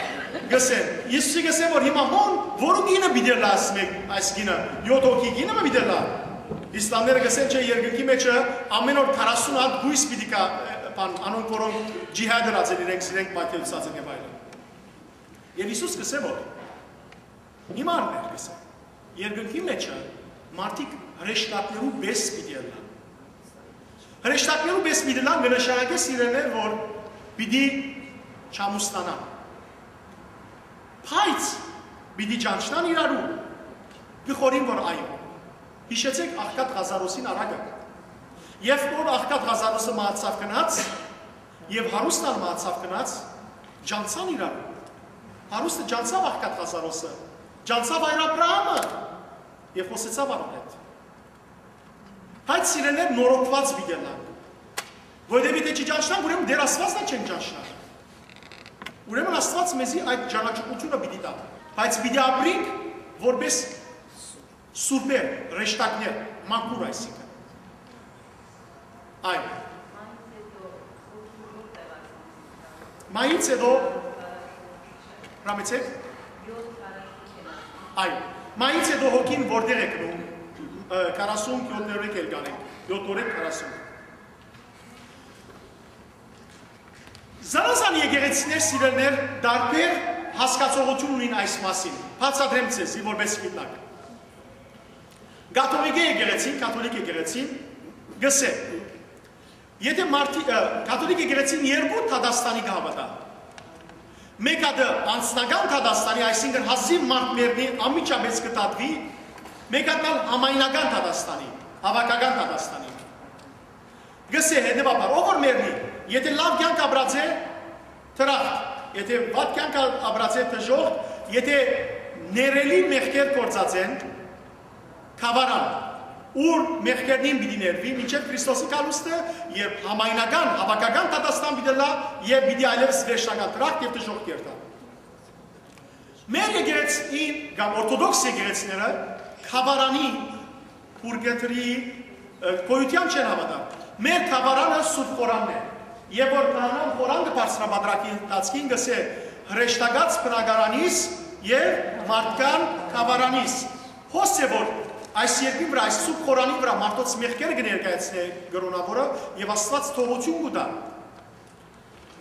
A: Գսեն։ Իսուսի գսեն որ հիմա հոն որու գինը բիդելա ասմեք այս գինը 7 հոգի գինը մը բիդելա։ Իսլամները գսեն չէ երկնքի մեջը ամեն օր 40 հատ գույս պիտի կա բան անոնք որոնք ջիհադ են իրենք իրենք մատիացած են եւ այլն։ Եվ Հիսուս գսե որ հիմա արներ գսե։ Երկնքի մեջը մարդիկ հրեշտակներու բես պիտի ելնան։ Հրեշտակներու բես պիտի լան գնշանակե սիրելներ որ պիտի չամուստանան։ Բայց պիտի ճանչնան իրարու։ Գխորին որ այո Հիշեցեք Աղկատ Ղազարոսին արագը։ Երբ որ Աղկատ Ղազարոսը մահացավ գնաց, եւ հարուստան մահացավ գնաց, ջանցան իրար։ Հարուստը ջանցավ Աղկատ Ղազարոսը, ջանցավ այր Աբրահամը եւ խոսեցավ արոն հետ։ Բայց սիրելներ նորոգված վիդելան։ Որովհետեւ եթե չճանչնան, ուրեմն դեր Աստվածն չեն ճանչնա։ Ուրեմն Աստված մեզի այդ ճանաչողությունը պիտի տա։ Բայց պիտի ապրենք որպես սուրբեր, ռեշտակներ, մանկուր այսինքն։ Այո։ Մայից հետո Ռամեցեք։ Այո։ Մայից հետո հոգին որտեղ է գնում։ 47 օրեք էլ գանենք։ 7 օրեք 40։ Զանազան եկեղեցիներ սիրելներ դարբեր հասկացողություն ունին այս մասին։ Բացատրեմ ցեզի որպես գիտնակ։ Կաթոլիկ եկեղեցին, կաթոլիկ եկեղեցին գսե։ Եթե մարդի կաթոլիկ եկեղեցին երկու Թադաստանի գավատա։ Մեկը դա անձնական Թադաստանի, այսինքն հազիվ մարդ մերնի ամիջապես կտատվի, մեկը դա համայնական Թադաստանի, հավաքական Թադաստանի։ Գսե հետևաբար, ով որ մերնի, եթե լավ կյանք ապրած է, տրախտ, եթե վատ կյանք ապրած է դժող, եթե ներելի մեղքեր կործած են, կավարան, ուր մեղքերնին պիտի ներվի, մինչև Քրիստոսի կալուստը եւ համայնական, հավաքական Տատաստան պիտի լա եւ պիտի այլևս վերջնական տրախտ եւ դժող կերտա։ Մեր եկեղեցին կամ օրթոդոքս եկեղեցիները խավարանի պուրգետրի գոյության չեն հավատալ։ Մեր խավարանը Սուրբ Խորանն է։ Եվ որ կանան Խորան կբարձրաբադրակի ընթացքին գսե հրեշտակած բնակարանից եւ մարդկան խավարանից։ Հոսե որ այս երկրի վրա, այս Սուրբ Խորանի վրա մարդոց մեղքերը կներկայացնե գրոնավորը եւ Աստված թողություն կտա։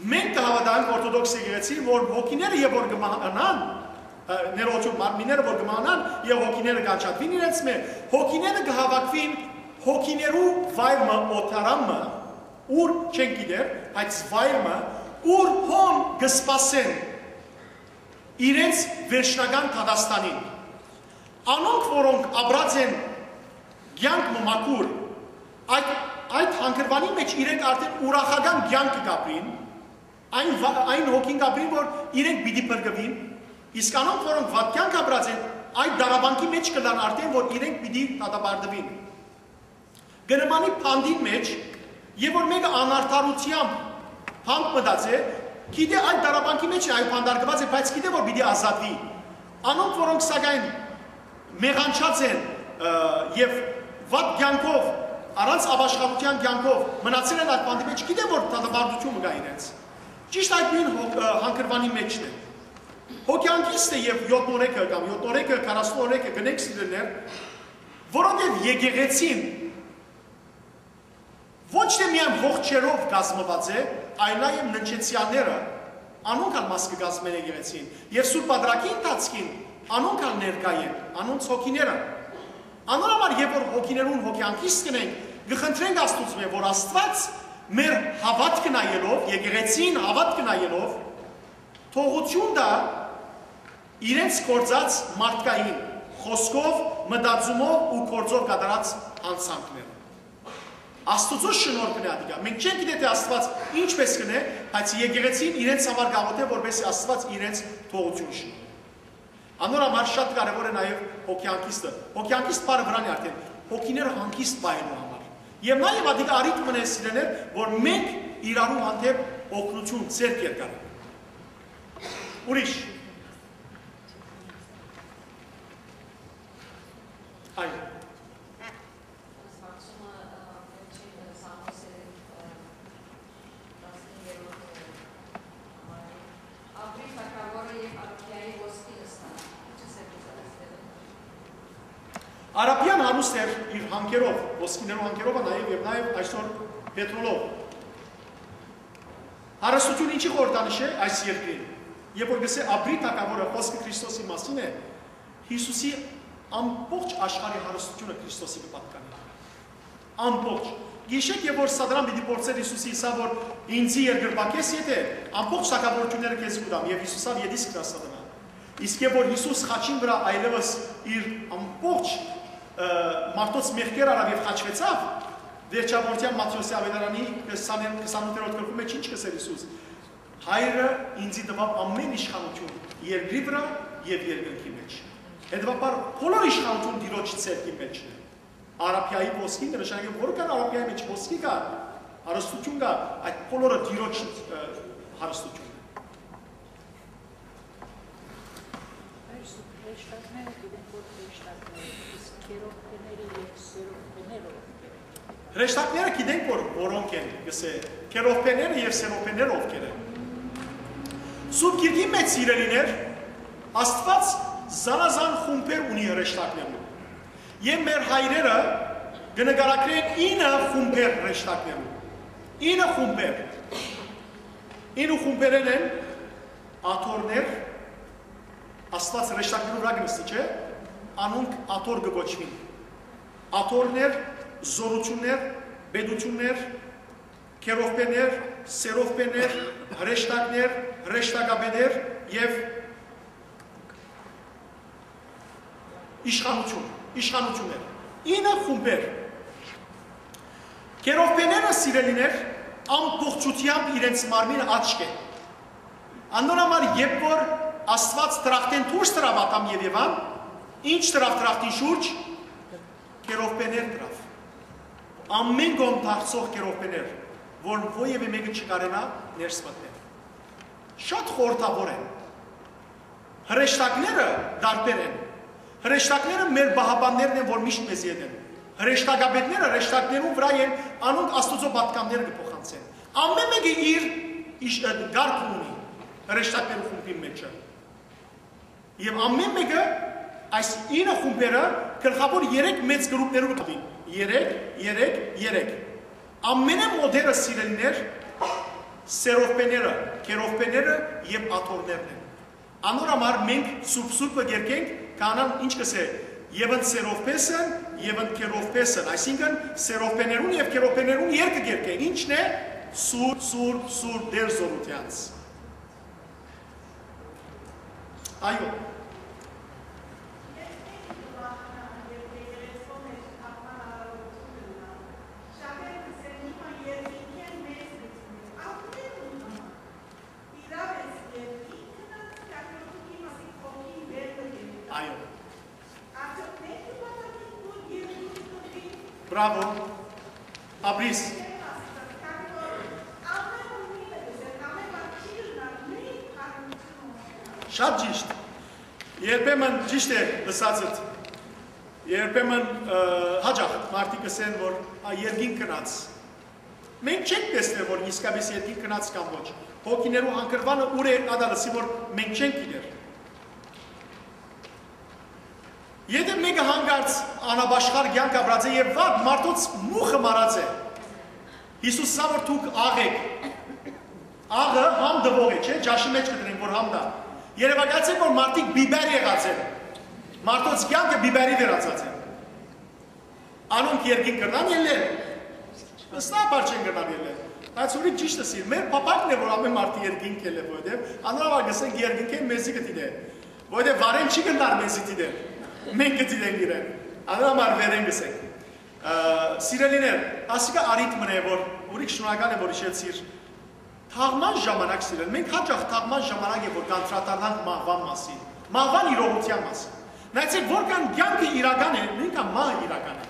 A: Մենք կհավատանք օրթոդոքս եկեղեցին, որ հոգիները եւ որ կմահանան, ներողություն մարմինները որ կմահանան եւ հոգիները կաչատվին իրենց մե, հոգիները կհավաքվին հոգիներու վայրը օթարամը, ուր չեն գիտեր, բայց վայրը, ուր հոն կսպասեն իրենց վերջնական Թադաստանին անոնք, որոնք ապրած են կյանք մմակուր, այդ այդ հանգրվանի մեջ իրենք արդեն ուրախական կյանք կապրին, այն այն հոգին կապրին, որ իրենք պիտի բրգվին, իսկ անոնք, որոնք վատ կյանք ապրած են, այդ դարաբանկի մեջ կլան արդեն, որ իրենք պիտի դատաբարդվին։ Գնմանի փանդին մեջ, եւ որ մեկը անարթարությամբ փանդ մտած է, գիտե այդ դարաբանկի մեջ այ փանդարգված է, բայց գիտե որ պիտի ազատվի։ Անոնք, որոնք սակայն մեղանչած են եւ վատ կյանքով առանց ապաշխարության կյանքով մնացել են այդ բանդի մեջ, գիտե որ դատաբարդությունը կա իրենց։ Ճիշտ այդ նույն հանգրվանի մեջն է։ Հոգյանքիստը եւ 7 օրեկը կամ 7 օրեկը 40 օրեկը գնեք սիրելներ, որոնք եկեղեցին ոչ թե միայն ողջերով կազմված է, այլ նաև ննչեցյանները անոնք ալ մաս կգազմեն եկեղեցին։ Եվ Սուրբ Պատրակի ընթացքին անոնք ալ ներկայ են, անոնց հոգիները։ Անորոմար երբ որ հոգիներուն հոգյանքից կնենք, գխնդրենք Աստծո որ Աստված մեր հավատքը նայելով, եկեղեցին հավատքը նայելով, թողություն դա իրենց կործած մարդկային խոսքով, մտածումով ու կործով կատարած անցանքները։ Աստծո շնորհքն է ադիգա։ Մենք չենք գիտե թե Աստված ինչպես կնե, բայց եկեղեցին իրենց համար գաղութ է, որովհետեւ Աստված իրենց թողություն շնորհ։ Անորամար շատ կարևոր է նաև հոգյանքիստը։ Հոգյանքիստ բառը վրանի արդեն հոգիները հանգիստ բայելու համար։ Եվ նաև ադիգ արիտ մնե սիրեներ, որ մենք իրարու հանդեպ օգնություն ձեր կերկան։ Ուրիշ։ Այո։ Արաբյան հարուստ էր իր հանքերով, ոսկիներով հանքերով, նաև եւ նաև այսօր պետրոլով։ Հարստությունը ինչի խորտանիշ է այս երկրին։ Երբ որ գսե ապրի թակավորը խոսքը Քրիստոսի մասին է, Հիսուսի ամբողջ աշխարհի հարստությունը Քրիստոսի կպատկանի։ Ամբողջ։ Գիշեք եւ որ Սադրան պիտի փորձեր Հիսուսի իսա որ ինձի երկրպակես եթե ամբողջ թակավորությունները քեզ կուտամ եւ Հիսուսավ եդիս կրասադանա։ Իսկ երբ որ Հիսուս խաչին վրա այլևս իր ամբողջ մարդոց մեղքեր արավ եւ խաչվեցավ, վերջավորության Մատթեոսի ավետարանի 28-րդ գլխում մեջ ինչ կսեր Հիսուս։ Հայրը ինձի տվավ ամեն իշխանություն երկրի վրա եւ երկնքի մեջ։ Հետևաբար բոլոր իշխանություն դիրոջ ցերկի մեջն է։ Արաբիայի ոսկին նշանակում որ կան Արաբիայի մեջ ոսկի կա, հարստություն կա, այդ բոլորը դիրոջ հարստություն Հրեշտակները գիտենք, որ որոնք են, գսե, կերովպեները և սերովպեները ովքեր են։ Սուրբ Գիրքի մեջ սիրելիներ, Աստված զանազան խումբեր ունի հրեշտակներում։ Եվ մեր հայրերը գնկարակրեն 9 խումբեր հրեշտակներում։ 9 խումբեր։ 9 խումբերեն են աթորներ, Աստված հրեշտակներում վրա գնստի, չէ՞, անոնք աթոր գոչվին։ աթորներ, զորություններ, բեդություններ, քերովպեներ, սերովպեներ, հրեշտակներ, հրեշտակաբեներ եւ իշխանություն, իշխանություններ։ 9 խումբեր։ Քերովպեները սիրելիներ ամբողջությամբ իրենց մարմինը աչք է։ Անոնամար երբ որ Աստված տրախտեն դուրս տրավ ատամ եւ Եվան, ինչ տրավ տրախտի շուրջ քերովպեներ տրավ։ Ամեն կողմ դարձող քերովպեներ, որ ովևէ մեկը չկարենա ներս մտնել։ Շատ խորտավոր են։ Հրեշտակները դարբեր են։ Հրեշտակները մեր բահաբաններն են, որ միշտ մեզ հետ են։ Հրեշտակաբետները հրեշտակներուն վրա են անոնք Աստուծո պատկանները կփոխանցեն։ Ամեն մեկը իր գարկ ունի հրեշտակներու խումբի մեջը։ Եվ ամեն մեկը այս 9 խումբերը գլխավոր 3 մեծ գրուպներով կտին։ 3, 3, 3։ Ամենը մոդերը սիրելիներ սերովպեները, կերովպեները եւ աթորներն են։ Անորամար մենք սուրբ-սուրբը երկենք, կանան ինչ կսե, եւ ընդ սերովպեսն եւ ընդ կերովպեսն, այսինքն սերովպեներուն եւ կերովպեներուն երկը երկենք։ Ինչն է? Սուր, սուր, սուր դեր զորությանց։ այո։ Բրավո։ Ապրիս։ Շատ ճիշտ։ Երբեմն ճիշտ է լսածդ։ Երբեմն հաջախ մարդիկ ասեն, որ երկին կնած։ Մենք չենք տեսնել, որ իսկապես երկին կնած կամ ոչ։ Հոգիներու հանգրվանը ուր է ադալսի, որ մենք չենք գիտեր։ Եթե մեկը հանգարց անաբաշխար կյանք ապրած է եւ վատ մարդոց մուխը մարած է։ Հիսուս սա որ դուք աղեք։ Աղը համ դվող է, չէ՞, ջաշի մեջ կդնենք, որ համ դա։ Երևակայացեք, որ մարդիկ բիբեր եղած են։ Մարդոց կյանքը բիբերի վերածած է։ Անոնք երկին կրնան ելել։ Վստահաբար չեն կրնան ելել։ Բայց ուրի ճիշտը սիր, մեր պապակն է, որ ամեն մարդի երկինք ելե, որովհետև անորավար գսենք երկինք են մեզի կտիդե։ Որովհետև վարեն չի կնդար մեզի տիդե մենք գտինենք իրեն։ Անհամար վերեն գսենք։ Սիրելիներ, ասիկա արիթմն է, որ ուրիշ շնորհակալ եմ, որ իշեցիր։ Թաղման ժամանակ սիրել, մենք հաճախ թաղման ժամանակ է, որ կանտրատարանք մահվան մասին, մահվան իրողության մասին։ Նայեցեք, որքան կյանքը իրական է, նույնքան մահը իրական է։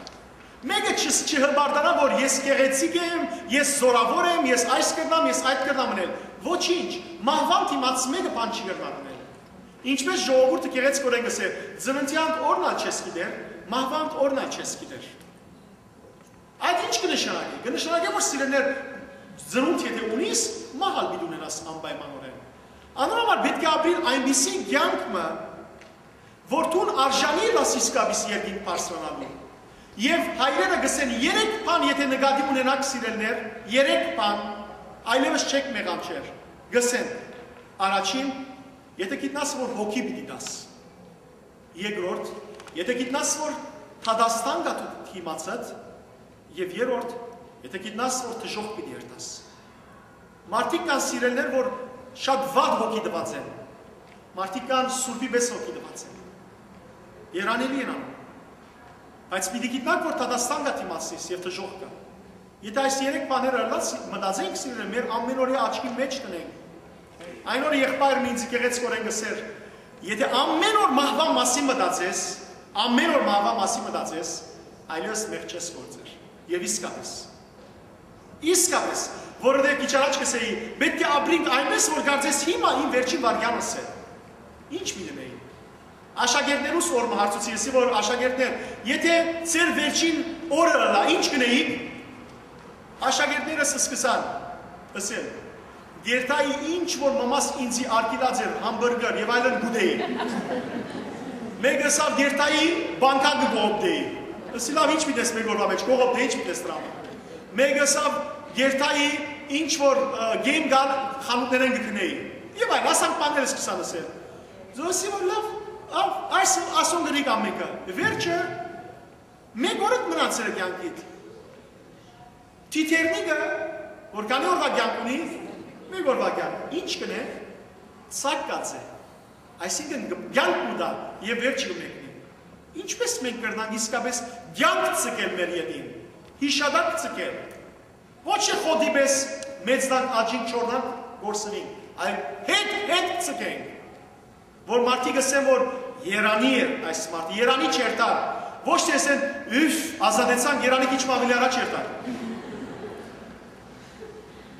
A: Մեկը չհրբարդանա, որ ես գեղեցիկ եմ, ես զորավոր եմ, ես այս կրնամ, ես այդ կրնամ մնել։ Ոչինչ, մահվան դիմաց մեկը բան չի կրնանում։ Ինչպես ժողովուրդը գեղեցկորեն գսե, ծննդյան օրն ալ չես գիտեր, մահվան օրն ալ չես գիտեր։ Այդ ինչ կնշանակի։ Կնշանակի, որ սիրելներ ծնունդ եթե ունիս, մահալ պիտի ունենաս անպայմանորեն։ Անորոմար պետք է ապրիլ այնպիսի կյանքը, որ դուն արժանի լաս իսկապես երկին բարձրանալու։ Եվ հայրերը գսեն երեք բան, եթե նկատի ունենաք սիրելներ, երեք բան, այլևս չեք մեղանչեր։ Գսեն, առաջին Եթե գիտնաս, որ հոգի պիտի դաս։ Երկրորդ, եթե գիտնաս, որ Թադաստան գա դու թիմացած, եւ երրորդ, եթե գիտնաս, որ թժող պիտի երթաս։ Մարդիկ կան սիրելներ, որ շատ վատ հոգի դված են։ Մարդիկ կան սուրբի պես հոգի դված են։ Երանելի են անում։ Բայց պիտի գիտնանք, որ Թադաստան գա թիմացիս եւ թժող կա։ Եթե այս երեք բաները լաց մտածենք սիրել, մեր ամենօրյա աչքի մեջ տնենք, Այն օր եղբայրն ինձ գեղեցկորեն գսեր, եթե ամեն օր մահվան մասին մտածես, ամեն օր մահվան մասին մտածես, այլևս մեղ չես գործեր։ Եվ իսկապես։ Իսկապես, որովհետև քիչ առաջ կսեի, պետք է ապրենք այնպես, որ կարծես հիմա իմ վերջին վարյանս է։ Ինչ միտենեի։ Աշակերտներուս օրը հարցուցի եսի, որ աշակերտներ, եթե ծեր վերջին օրը լա, ինչ կնեիք։ Աշակերտներս սկսան, ասել, Երթայի ինչ որ մամաս ինձի արկիլած էր համբուրգեր եւ այլն գուդեի։ Մեկը սավ երթայի բանկա գողոպդեի։ Ասի լավ ինչ միտես մեկ օրվա մեջ գողոպդեի ինչ միտես դրամ։ Մեկը սավ երթայի ինչ որ գեյմ գալ խանութներեն գտնեի։ Եվ այլ ասանք բաները սկսան ասել։ Զոսի որ լավ այս ասոն գրիկ ամեկը։ Վերջը Մեկ օրը մնացել է կյանքիդ։ Թիթերնիկը, որ կանի օրվա կյանք ունի, մեկ օրվա կյանք, ինչ կնե, ցակ կացե։ Այսինքն կյանք ուտա եւ վերջը մեկնի։ Ինչպես մենք կրնանք իսկապես կյանք ցկել մեր յետին։ Հիշադակ ցկել։ Ոչ է խոդի պես մեծնան աճին չորնան գործնին, այլ հետ հետ ցկենք։ Որ մարդիկ ասեն որ Երանի է այս մարդը, Երանի չեր տար։ Ոչ թե ասեն, ուֆ, ազատեցան Երանի քիչ ավելի առաջ էր տար։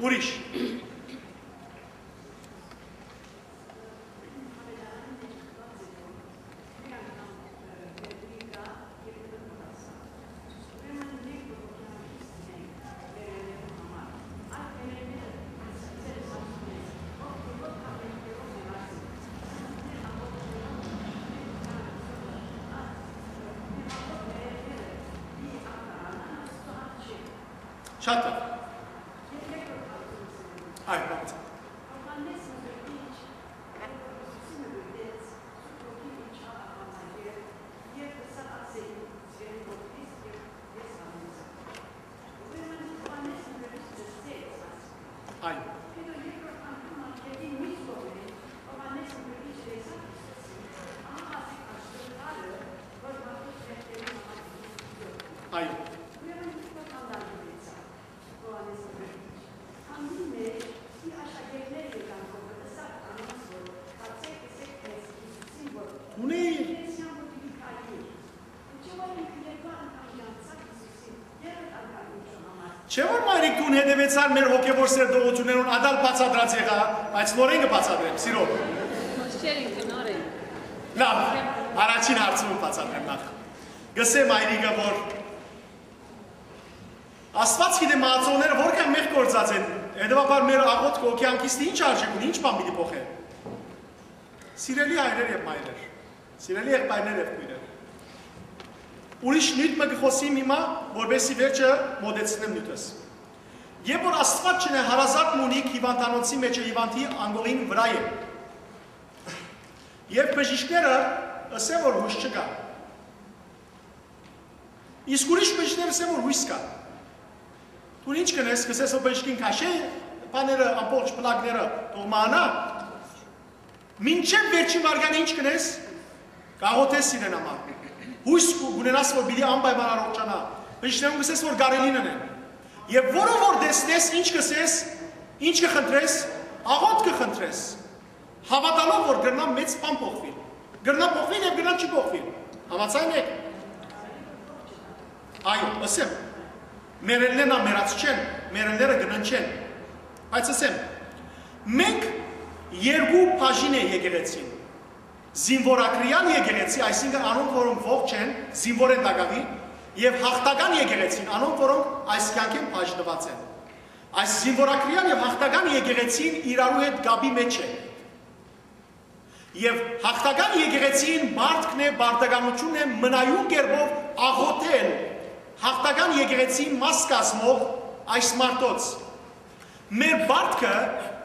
A: Ուրիշ։ Շատ լավ։ Այո, բաց։ Այո։ Այո։ Ունի Չէ որ հետևեցար մեր հոգևոր սերտողություններուն ադալ բացադրած եղա, բայց նորեն կբացադրեմ, սիրով։
F: Ոչեր ինքը նոր է։
A: Լավ, առաջին հարցում բացատրեմ նախ։ Գսեմ այրիկը, որ Աստված գիտե մածողները որքան մեղ գործած են, հետևաբար մեր աղոտ կոքյանքիստի ինչ արժեք ունի, ինչ բան պիտի փոխեն։ Սիրելի հայրեր եւ մայրեր, սիրելի եղբայրներ եւ քույրեր։ Ուրիշ նույն մը գխոսիմ հիմա, որբեսի վերջը մոդեցնեմ նույնս։ Եվ որ Աստված չնե հարազատ մունիկ հիվանդանոցի մեջ է հիվանդի անգողին վրա է։ Եվ բժիշկները ասեն որ հույս չկա։ Իսկ ուրիշ բժիշկները ասեն որ հույս կա։ Դու ինչ կնես, կսես որ բժիշկին քաշե, բաները ամբողջ պլակները տողմանա։ Մինչև վերջին վարգանը ինչ կնես, կաղոթես իրեն համար։ Հույս ունենաս որ պիտի անպայման առողջանա։ Բժիշկներում կսես որ գարելին են։ Եվ որը որ դեսնես, ինչ կսես, ինչ կխնդրես, աղոտ կխնդրես։ Հավատալով որ գրնա մեծ բան փոխվի։ Գրնա փոխվի եւ գրնա չի փոխվի։ Համացայն եք։ Այո, ասեմ, Մերելներն ամերած չեն, մերելները գնան չեն։ Բայց ասեմ, մենք երկու բաժին է եկեղեցին։ Զինվորակրյան եկեղեցի, այսինքն անոնք, որոնք ողջ են, զինվոր են դակավի, եւ հաղթական եկեղեցին, անոնք, որոնք այս կյանքին բաժնված են։ Այս զինվորակրյան եւ հաղթական եկեղեցին իրարու հետ գաբի մեջ է։ Եվ հաղթական եկեղեցին մարդկն է, բարդականությունն է մնայուն կերպով աղոթել հաղթական եկեղեցի մաս կազմող այս մարդոց։ Մեր բարդքը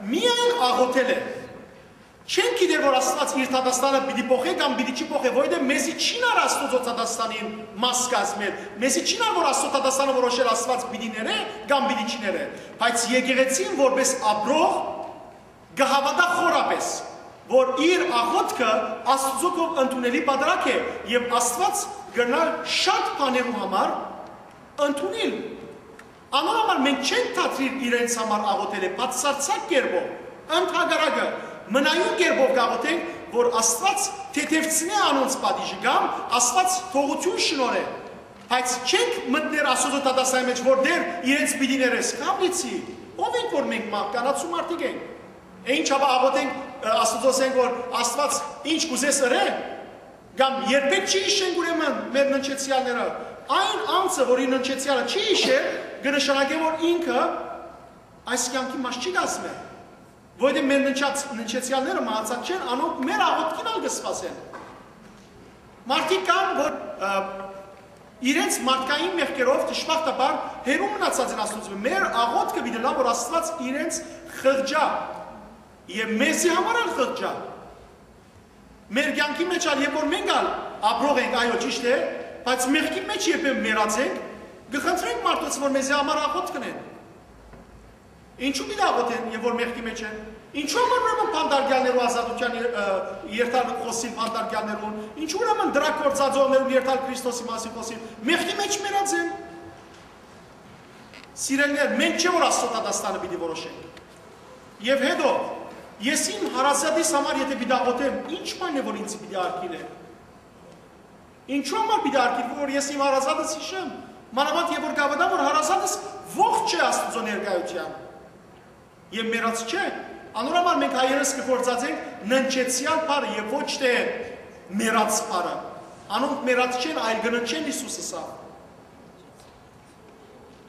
A: միայն աղոթել է։ Չեն գիտեր, որ Աստված իր Թադաստանը պիտի փոխե կամ պիտի չի փոխե, որովհետև մեզի չի նար Աստծո Թադաստանին մաս կազմել։ Մեզի չի նար, որ Աստծո Թադաստանը որոշել Աստված պիտի ները կամ պիտի չի ները, բայց եկեղեցին որպես աբրող գահավատա խորապես, որ իր աղոթքը Աստծո կողմ ընդունելի պատրակ է եւ Աստված գնալ շատ բաներու համար ընդունել։ Անորոմար մենք չենք թատրիր իրենց համար աղոթել է, բացարձակ կերպով, ընդհակարակը, մնայուն կերպով կաղոթենք, որ Աստված թեթևցնի անոնց պատիժը կամ Աստված թողություն շնորհե։ Բայց չենք մտներ Աստծո տադասայի մեջ, որ դեր իրենց պիտի ներես, կապլիցի։ Ով ենք որ մենք կանացու մարդիկ ենք։ Ինչ հաբա աղոթենք Աստծո ասենք որ Աստված ինչ կուզես ըրե, կամ երբեք չի իշենք ուրեմն մեր ննչեցյալները, այն անձը, որի ննչեցյալը չի իշեր, կնշանակե, որ ինքը այս կյանքի մաս չի կազմել։ Որովհետև մեր ննչած ննչեցյալները մահացած չեն, անոնք մեր աղոթքին ալ կսպասեն։ Մարդիկ կան, որ իրենց մարդկային մեղքերով դժբախտաբար հերու մնացած են Աստծո։ Մեր աղոթքը պիտի լավ որ Աստված իրենց խղճա եւ մեզի համար ալ խղճա։ Մեր կյանքի մեջ ալ երբ որ մենք ալ ապրող ենք, այո, ճիշտ է, բայց մեղքի մեջ երբեմն մեռածենք, գխնդրենք մարդուց, որ մեզի համար աղոտ կնեն։ Ինչու մի աղոտ են, եւ որ մեղքի մեջ են։ Ինչու ուրեմն փանդարգյալներու ազատության երթալ խոսին փանդարգյալներուն։ Ինչու ուրեմն դրա կործածողներուն երթալ Քրիստոսի մասին խոսին։ Մեղքի մեջ մեռած են։ Սիրելիներ, մենք չէ որ Աստծո դաստանը պիտի որոշենք։ Եվ հետո ես իմ հարազատիս համար եթե պիտի ինչ բան է որ ինձ պիտի արկիլե։ Ինչու համար պիտի արկիլվի, որ ես իմ հարազատս հիշեմ։ Մանավանդ եւ որ կավդամ որ հարազատս ողջ չէ Աստծո ներկայության։ Եվ մեռած չէ, Անորոմար մենք հայերս կփորձածենք ննչեցյալ բարը եւ ոչ թե մեռած բարը։ Անոնք մեռած չեն, այլ գնաչեն Հիսուսը սա։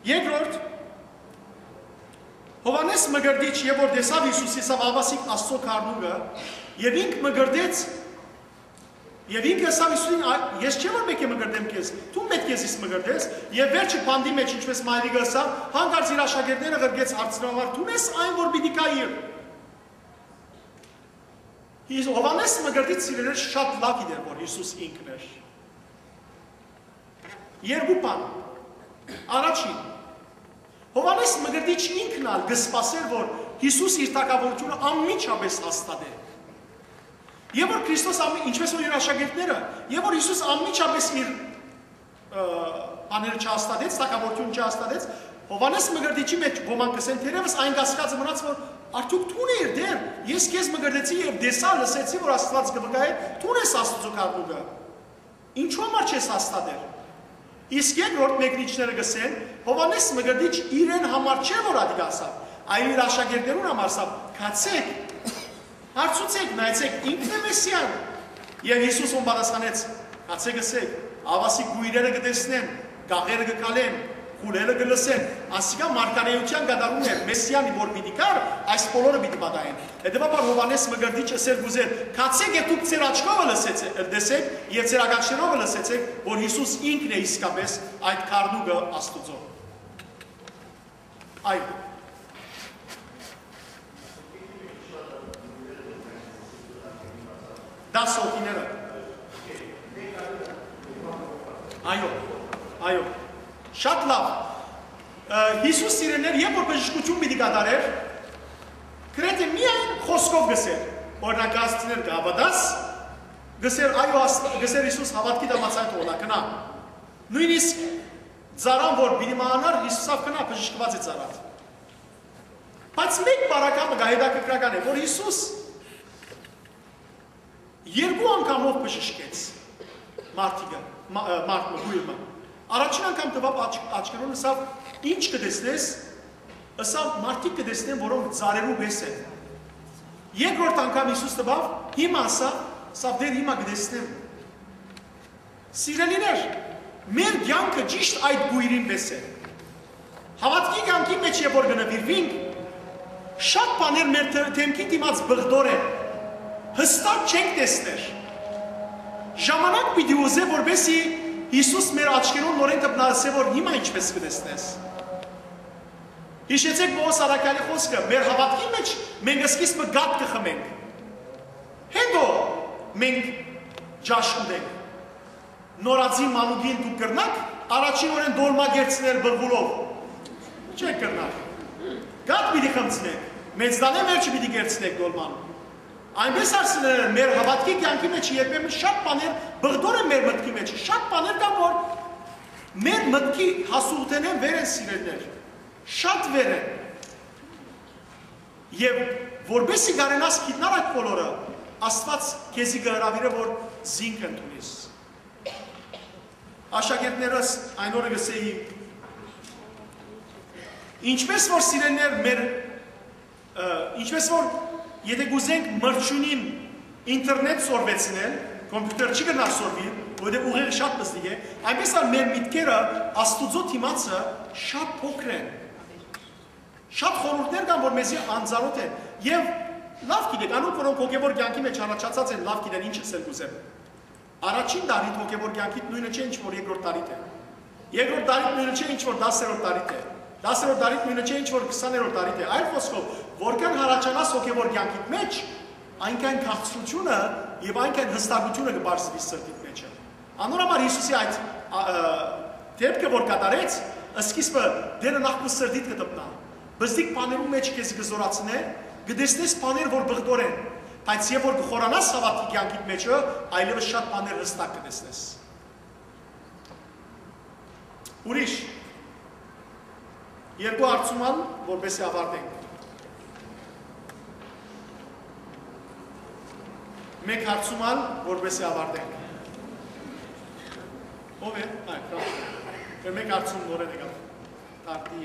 A: Երկրորդ Հովանես մգրդիչ եւ որ տեսավ Հիսուսի սա ավասիկ Աստծո քարնուգը եւ ինք մգրդեց Եվ ինքը սա Հիսուսին ես չէ որ մեկը մգրդեմ քեզ, դու պետք է ես մգրդես եւ վերջը բանդի մեջ ինչպես մայրիկը ասա, հանկարծ իր աշակերտները ղրգեց հարցնողար, դու ես այն որ պիտի կայիր։ Իսկ Հովանես մգրդից սիրելեր շատ լավ իդեր, որ Հիսուս ինքն էր։ Երկու բան։ Առաջին։ Հովանես մգրդիչ ինքն ալ գսպասեր, որ Հիսուս իր տակավորությունը անմիջապես հաստատե։ Եվ որ Քրիստոս ինչպես որ իր աշակերտները, եւ որ Հիսուս անմիջապես իր բաները չհաստատեց, տակավորություն չհաստատեց, Հովանես մգրդիչի մեջ ոմանք կսեն թերևս այն կասկածը մնաց, որ արդյոք դու ես դեր, ես քեզ մգրդեցի եւ դեսա լսեցի, որ Աստված կվկայ, դու ես Աստծո կարգուկը։ Ինչու համար չես հաստատել։ Իսկ երկրորդ մեկնիչները գսեն, Հովանես մգրդիչ իրեն համար չէ որ ադի ասավ, այլ իր աշակերտներուն համար ասավ, «Քացեք, հարցուցեք, նայեցեք, ինքն է Մեսիան»։ Եվ Հիսուսը պատասխանեց, «Քացեք գսեք, ավասի գույրերը կտեսնեն, գաղերը կկալեն, քուլերը կլսեն, ասիկա մարգարեության գդարում էր, մեսիանի որ պիտի կար, այս բոլորը պիտի պատահեն։ Հետևաբար Հովանես Մգրդիչը սեր գուզեր, քացեք եւ դուք ծեր աչքովը լսեցեք, դեսեք եւ ծեր ագաչներովը լսեցեք, որ Հիսուս ինքն է իսկապես այդ քարնուգը Աստուծո։ Այո։ Դա սոթիները։ Այո։ Այո։ Շատ լավ։ Հիսուս սիրեներ, երբ որ բժշկություն պիտի կատարեր, գրեթե միայն խոսքով գսեր, օրինակ աստիներ գավադաս, գսեր այո գսեր Հիսուս հավատքի դամացան թողնա կնա։ Նույնիսկ ծարան որ պիտի մանար Հիսուսով կնա բժշկված է ծարած։ Բայց մեկ բարակամը գահեդակրական է, որ Հիսուս երկու անգամով բժշկեց մարդիկը, մարդը, գույրը Առաջին անգամ տվավ աչքերուն ասավ ինչ կտեսնես, ասավ մարդիկ կտեսնեն, որոնք ծարերու բես են։ Երկրորդ անգամ Հիսուս տվավ, հիմա ասա, ասավ դեր հիմա կտեսնեմ։ Սիրելիներ, մեր կյանքը ճիշտ այդ գույրին պես է։ Հավատքի կյանքի մեջ երբ որ գնվիրվինք, շատ բաներ մեր թեմքի դիմաց բղդոր են։ Հստակ չենք տեսներ։ Ժամանակ պիտի ուզե, որբեսի Հիսուս մեր աչքերուն նորեն կպնասե, որ հիմա ինչպես կտեսնես։ Հիշեցեք Պողոս Արաքյալի խոսքը, մեր հավատքի մեջ մենք սկիզբը գատ կխմենք։ Հետո մենք ջաշ կուտենք։ Նորածի մանուկին դու կրնակ, առաջին օրեն դոլմագերցներ բղվուլով։ Չեք կրնակ։ Գատ պիտի խմցնեք։ Մեծ դանե վերջը պիտի գերցնեք դոլման։ Այնպես արսնել մեր հավատքի կյանքի մեջ երբեմն շատ բաներ բղդոր են մեր մտքի մեջ, շատ բաներ կան, որ մեր մտքի հասուղտեն են վեր են սիրելներ, շատ վեր են։ Եվ որբեսի գարենաս գիտնար այդ բոլորը, աստված կեզի գհրավիրը, որ զինք ընդունիս։ Աշակերտներս այն օրը գսեի, ինչպես որ սիրելներ մեր, ինչպես որ Եթե գուզենք մրջունին ինտերնետ սորվեցնել, կոմպյուտեր չի գնար սորվի, որտեղ ուղեղը շատ պստիկ է, այնպես ալ մեր միտքերը աստուծո թիմացը շատ փոքր են։ Շատ խորհուրդներ կան, որ մեզի անձարոտ են։ Եվ լավ գիտեք, անոնք որոնք հոգևոր կյանքի մեջ առաջացած են, լավ գիտեն ինչ ասել գուզեմ։ Առաջին տարիդ հոգևոր կյանքիդ նույնը չէ, ինչ որ երկրորդ տարիդ է։ Երկրորդ տարիդ նույնը չէ, ինչ որ 10-րդ տարիդ է։ 10-րդ տարիդ նույնը չէ, ինչ որ 20-րդ տարիդ է։ Այլ խոսքով, որքան հարաճանաս հոգևոր կյանքիդ մեջ, այնքան քաղցրությունը եւ այնքան հստակությունը կբարձվի սրտիդ մեջը։ Անորոմար Հիսուսի այդ դեպքը որ կատարեց, սկիզբը դերը նախ կսրդիտ կդպնա։ Բզդիկ բաներու մեջ քեզ կզորացնե, կդեսնես բաներ, որ բղդորեն, բայց եւ որ կխորանաս հավատքի կյանքի մեջը, այլևս շատ բաներ հստակ կտեսնես։ Ուրիշ երկու հարցուման, որպեսի ավարտենք։ Մեկ հարցուման, որպեսի ավարտենք։ Ով է։ Այ, կա։ Դե մեկ հարցում նորեն եկավ։ Տարտի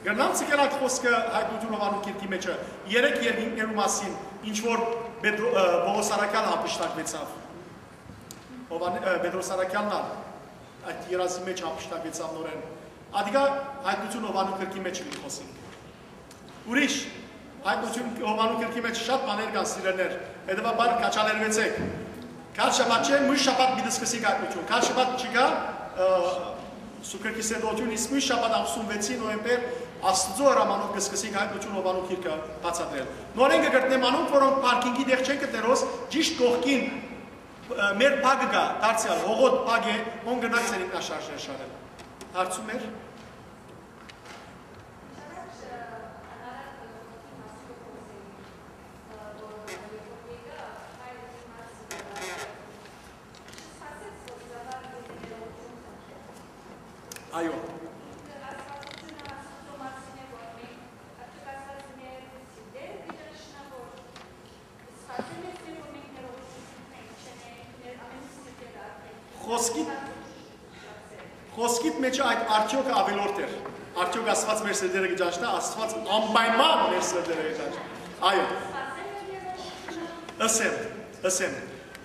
A: Գնամ ցկել այդ խոսքը հայտնություն հովանու կիրքի մեջը։ Երեք երկինքներու մասին, ինչ որ Բողոս Արաքյանը հապշտակվեցավ։ Պետրոս Արաքյանն այդ երազի մեջ հապշտակվեցավ նորեն։ Ադիգա հայտնություն հովանու կիրքի մեջ մի խոսենք։ Ուրիշ հայտնություն հովանու կիրքի մեջ շատ բաներ կան սիրելներ։ Հետևաբար կաչալերվեցեք։ Կալ շաբաթ չէ, մույս շաբաթ մի դսկսի հայտնություն։ Կալ շաբաթ չկա Սուկրկի սեդոջուն իսկ մույս շաբաթ 26 նոյեմբեր Աստծո հրամանով կսկսենք հայտնություն հովանու քիրքը բացատրել։ Նորեն կգտնեմ անոնք, որոնք պարկինգի դեղ չեն գտերոս, ճիշտ կողքին մեր փագը գա, դարձյալ հողոտ փագ է, ոն գնաց էր ինքնաշարժեր շարել։ Հարցում էր։ Այո։ Խոսքի Խոսքիդ մեջ այդ արդյոքը ավելորդ էր։ Արդյոք Աստված մեր սրտերը գճաշնա, Աստված անպայման մեր սրտերը գճաշնա։ Այո։ Ասեմ, ասեմ։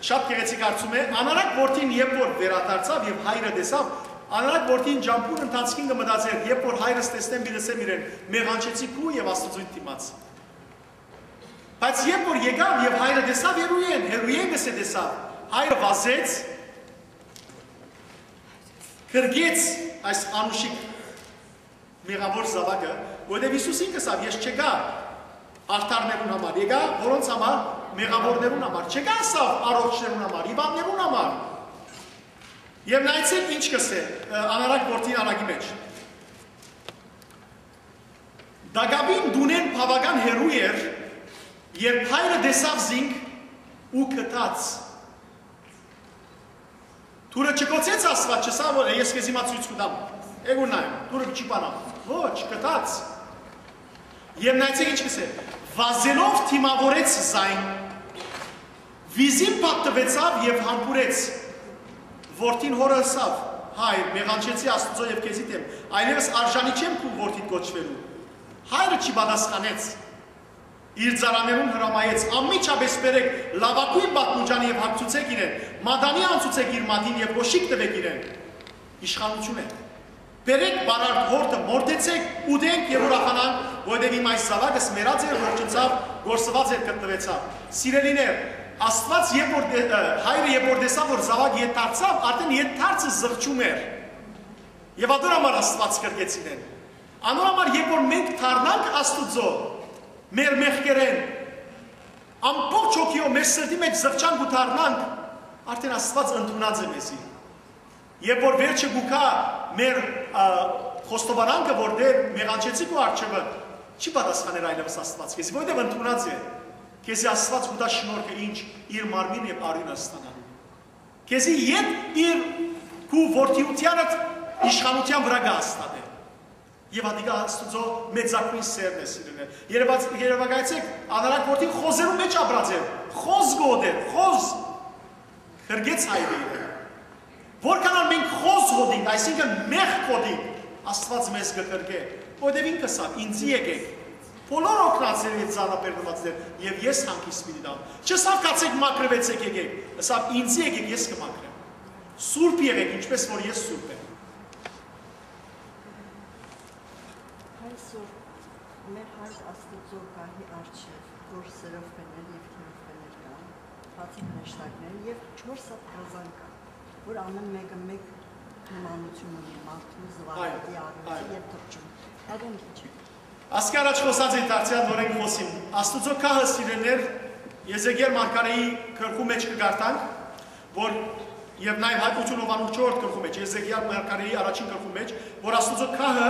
A: Շատ գեղեցիկ հարցում է, անարակ որդին երբ որ վերադարձավ եւ հայրը տեսավ, անարակ որդին ջամփուն ընթացքին կմտածեր, երբ որ հայրս տեսնեմ բիլսեմ իրեն, մեղանչեցի քու եւ Աստծույթ դիմաց։ Բայց երբ որ եկավ եւ հայրը տեսավ Երույեն, Երույեն գսե տեսավ, հայրը վազեց կրգեց այս անուշիկ մեղավոր զավակը, որտեղ Հիսուս ինքս ավ ես չգա արդարներուն համար, եկա որոնց համար մեղավորներուն համար, չգա ասավ առողջներուն համար, իվաններուն համար։ Եվ նայեցեք ինչ կսե անարակ որդին արագի մեջ։ Դագաբին դունեն բավական հերու էր, երբ հայրը դեսավ զինք ու կտած Թուրը չկոցեց ասված, չսա որ ես քեզ հիմա ցույց կտամ։ Էգու նայ, թուրը չի բանա։ Ոչ, կտած։ Եվ նայեցեք ինչ կսե։ Վազելով թիմավորեց զայն։ Վիզին պատտվեցավ եւ համբուրեց։ Որդին հորը ասավ. Հայր, մեղանչեցի Աստծո եւ քեզի դեմ։ Այլևս արժանի չեմ քու որդիդ կոչվելու։ Հայրը չի պատասխանեց իր ծարաներուն հրամայեց ամիջապես բերեք լավակույն պատմուջանի եւ հագցուցեք իրեն մադանի անցուցեք իր մադին եւ ոշիկ տվեք իրեն իշխանություն է բերեք բարարդ հորտը մորտեցեք ուտենք եւ ուրախանանք որովհետեւ իմ այս զավակս մեռած էր ոչնցավ գործված էր կտրվեցավ սիրելիներ Աստված որ հայրը երբ որ տեսավ որ զավակ ետ դարձավ արդեն ետ դարձը զղջում էր եւ ադոր համար Աստված կրկեց իրեն անոր համար երբ որ մենք դառնանք Աստուծո մեր մեղքերեն ամբողջ հոգիով մեր սրտի մեջ զղջանք ու դառնանք, արդեն Աստված ընդունած է մեզի։ Երբ որ վերջը գուքա մեր խոստովարանքը, որ դեր մեղանչեցիք ու արջևը, չի պատասխաներ այլևս աստված, քեզ ո՞տեղ ընդունած է։ Քեզի աստված ուտա շնորհքը ինչ իր մարմին եւ արյունը ստանալու։ Քեզի իդ իր քու ворթիությանը իշխանության վրա գաստատե։ Եվ ադիկա Աստուծո մեծակույն սերն է սիրելը։ Երևաց երևակայեցեք, անարակ որդին խոզերու մեջ աբրած էր։ Խոզ գոդեր, խոզ։ Քրգեց հայրերը։ Որքան մենք խոզ հոդինք, այսինքն մեղ կոդինք, Աստված մեզ կկրկե։ Որտեւ ինքը սա ինձ եկեք։ Բոլոր օգնացել են ցանապերնվածներ եւ ես հանգիստ մի դամ։ Չսավ կացեք մակրվեցեք եկեք։ Սա ինձ եկեք ես կմակրեմ։ Սուրբ եղեք, ինչպես որ ես սուրբ եմ։
G: այսօր մեր հայր Աստծո գահի արչև, որ սերով բեներ եւ թիրով բեներ կան, բացի հաշտակներ եւ 4 հատ գազան կա, որ ամեն մեկը մեկ նմանություն ունի մարդու զվարճի արարքի եւ թրջում։ Ադեն քիչ։
A: Ասկի առաջ խոսած էի դարձյալ նորեն խոսիմ։ Աստուծո քահը սիրելներ Եզեգել մարգարեի քրխու մեջ կգարտանք, որ եւ նաեւ հայտնություն ովանու 4 քրխու մեջ, Եզեգել մարգարեի առաջին քրխու մեջ, որ Աստուծո քահը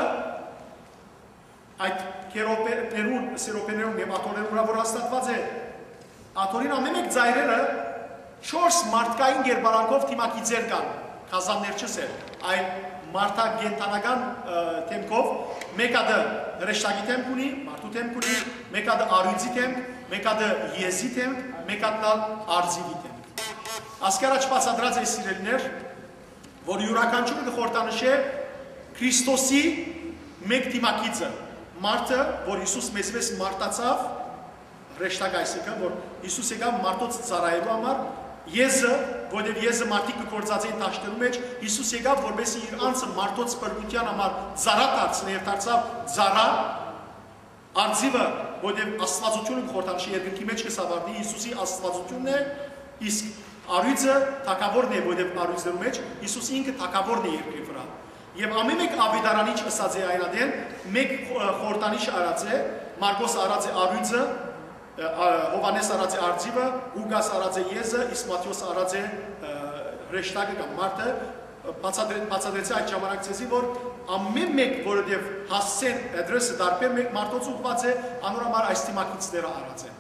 A: այդ կերոպերուն, սերոպեներուն եւ աթորներուն վրա որ հաստատված է, աթորին ամեն մեկ ծայրերը 4 մարդկային երբարանքով թիմակի ձեր կան, խազաններ չսեր, այլ մարդագենտանական թեմքով, մեկը դա հրեշտակի թեմք ունի, մարդու թեմք ունի, մեկը դա արույցի թեմք, մեկը դա եզի թեմք, մեկը դա արձիվի թեմք։ Ասկարաչ բացադրած է սիրելիներ, որ յուրաքանչյուրը կխորտանշե Քրիստոսի մեկ թիմակիցը, մարդը, որ Հիսուս մեզպես մարտացավ, հրեշտակ այսինքն, որ Հիսուս եկավ մարդոց ծառայելու համար, Եզը, որովհետև Եզը մարդիկ կգործածային տաշտելու մեջ, Հիսուս եկավ, որբեսի իր անձը մարդոց բրգության համար ծառա դարձնի եւ դարձավ ծառա Արձիվը, որովհետև Աստվածությունը խորտանշի երկնքի մեջ կսավառնի Հիսուսի Աստվածությունն է, իսկ արույցը թակավորն է, որովհետև արույցներու մեջ Հիսուս ինքը թակավորն է երկրի վրա։ Եվ ամեն մեկ ավետարանիչ ըսած է այնադեն, մեկ խորտանիշ արած է, Մարկոս արած է արույցը, Հովանես արած է արձիվը, Ուգաս արած է եզը, իսկ Մատյոս արած է հրեշտակը կամ մարդը, բացադրեցի այդ ժամանակ ցեզի, որ ամեն մեկ, որովհետև հասցեն դրեսը դարբեր մեկ մարդոց ուղված է, անորամար այս թիմակիցները արած են։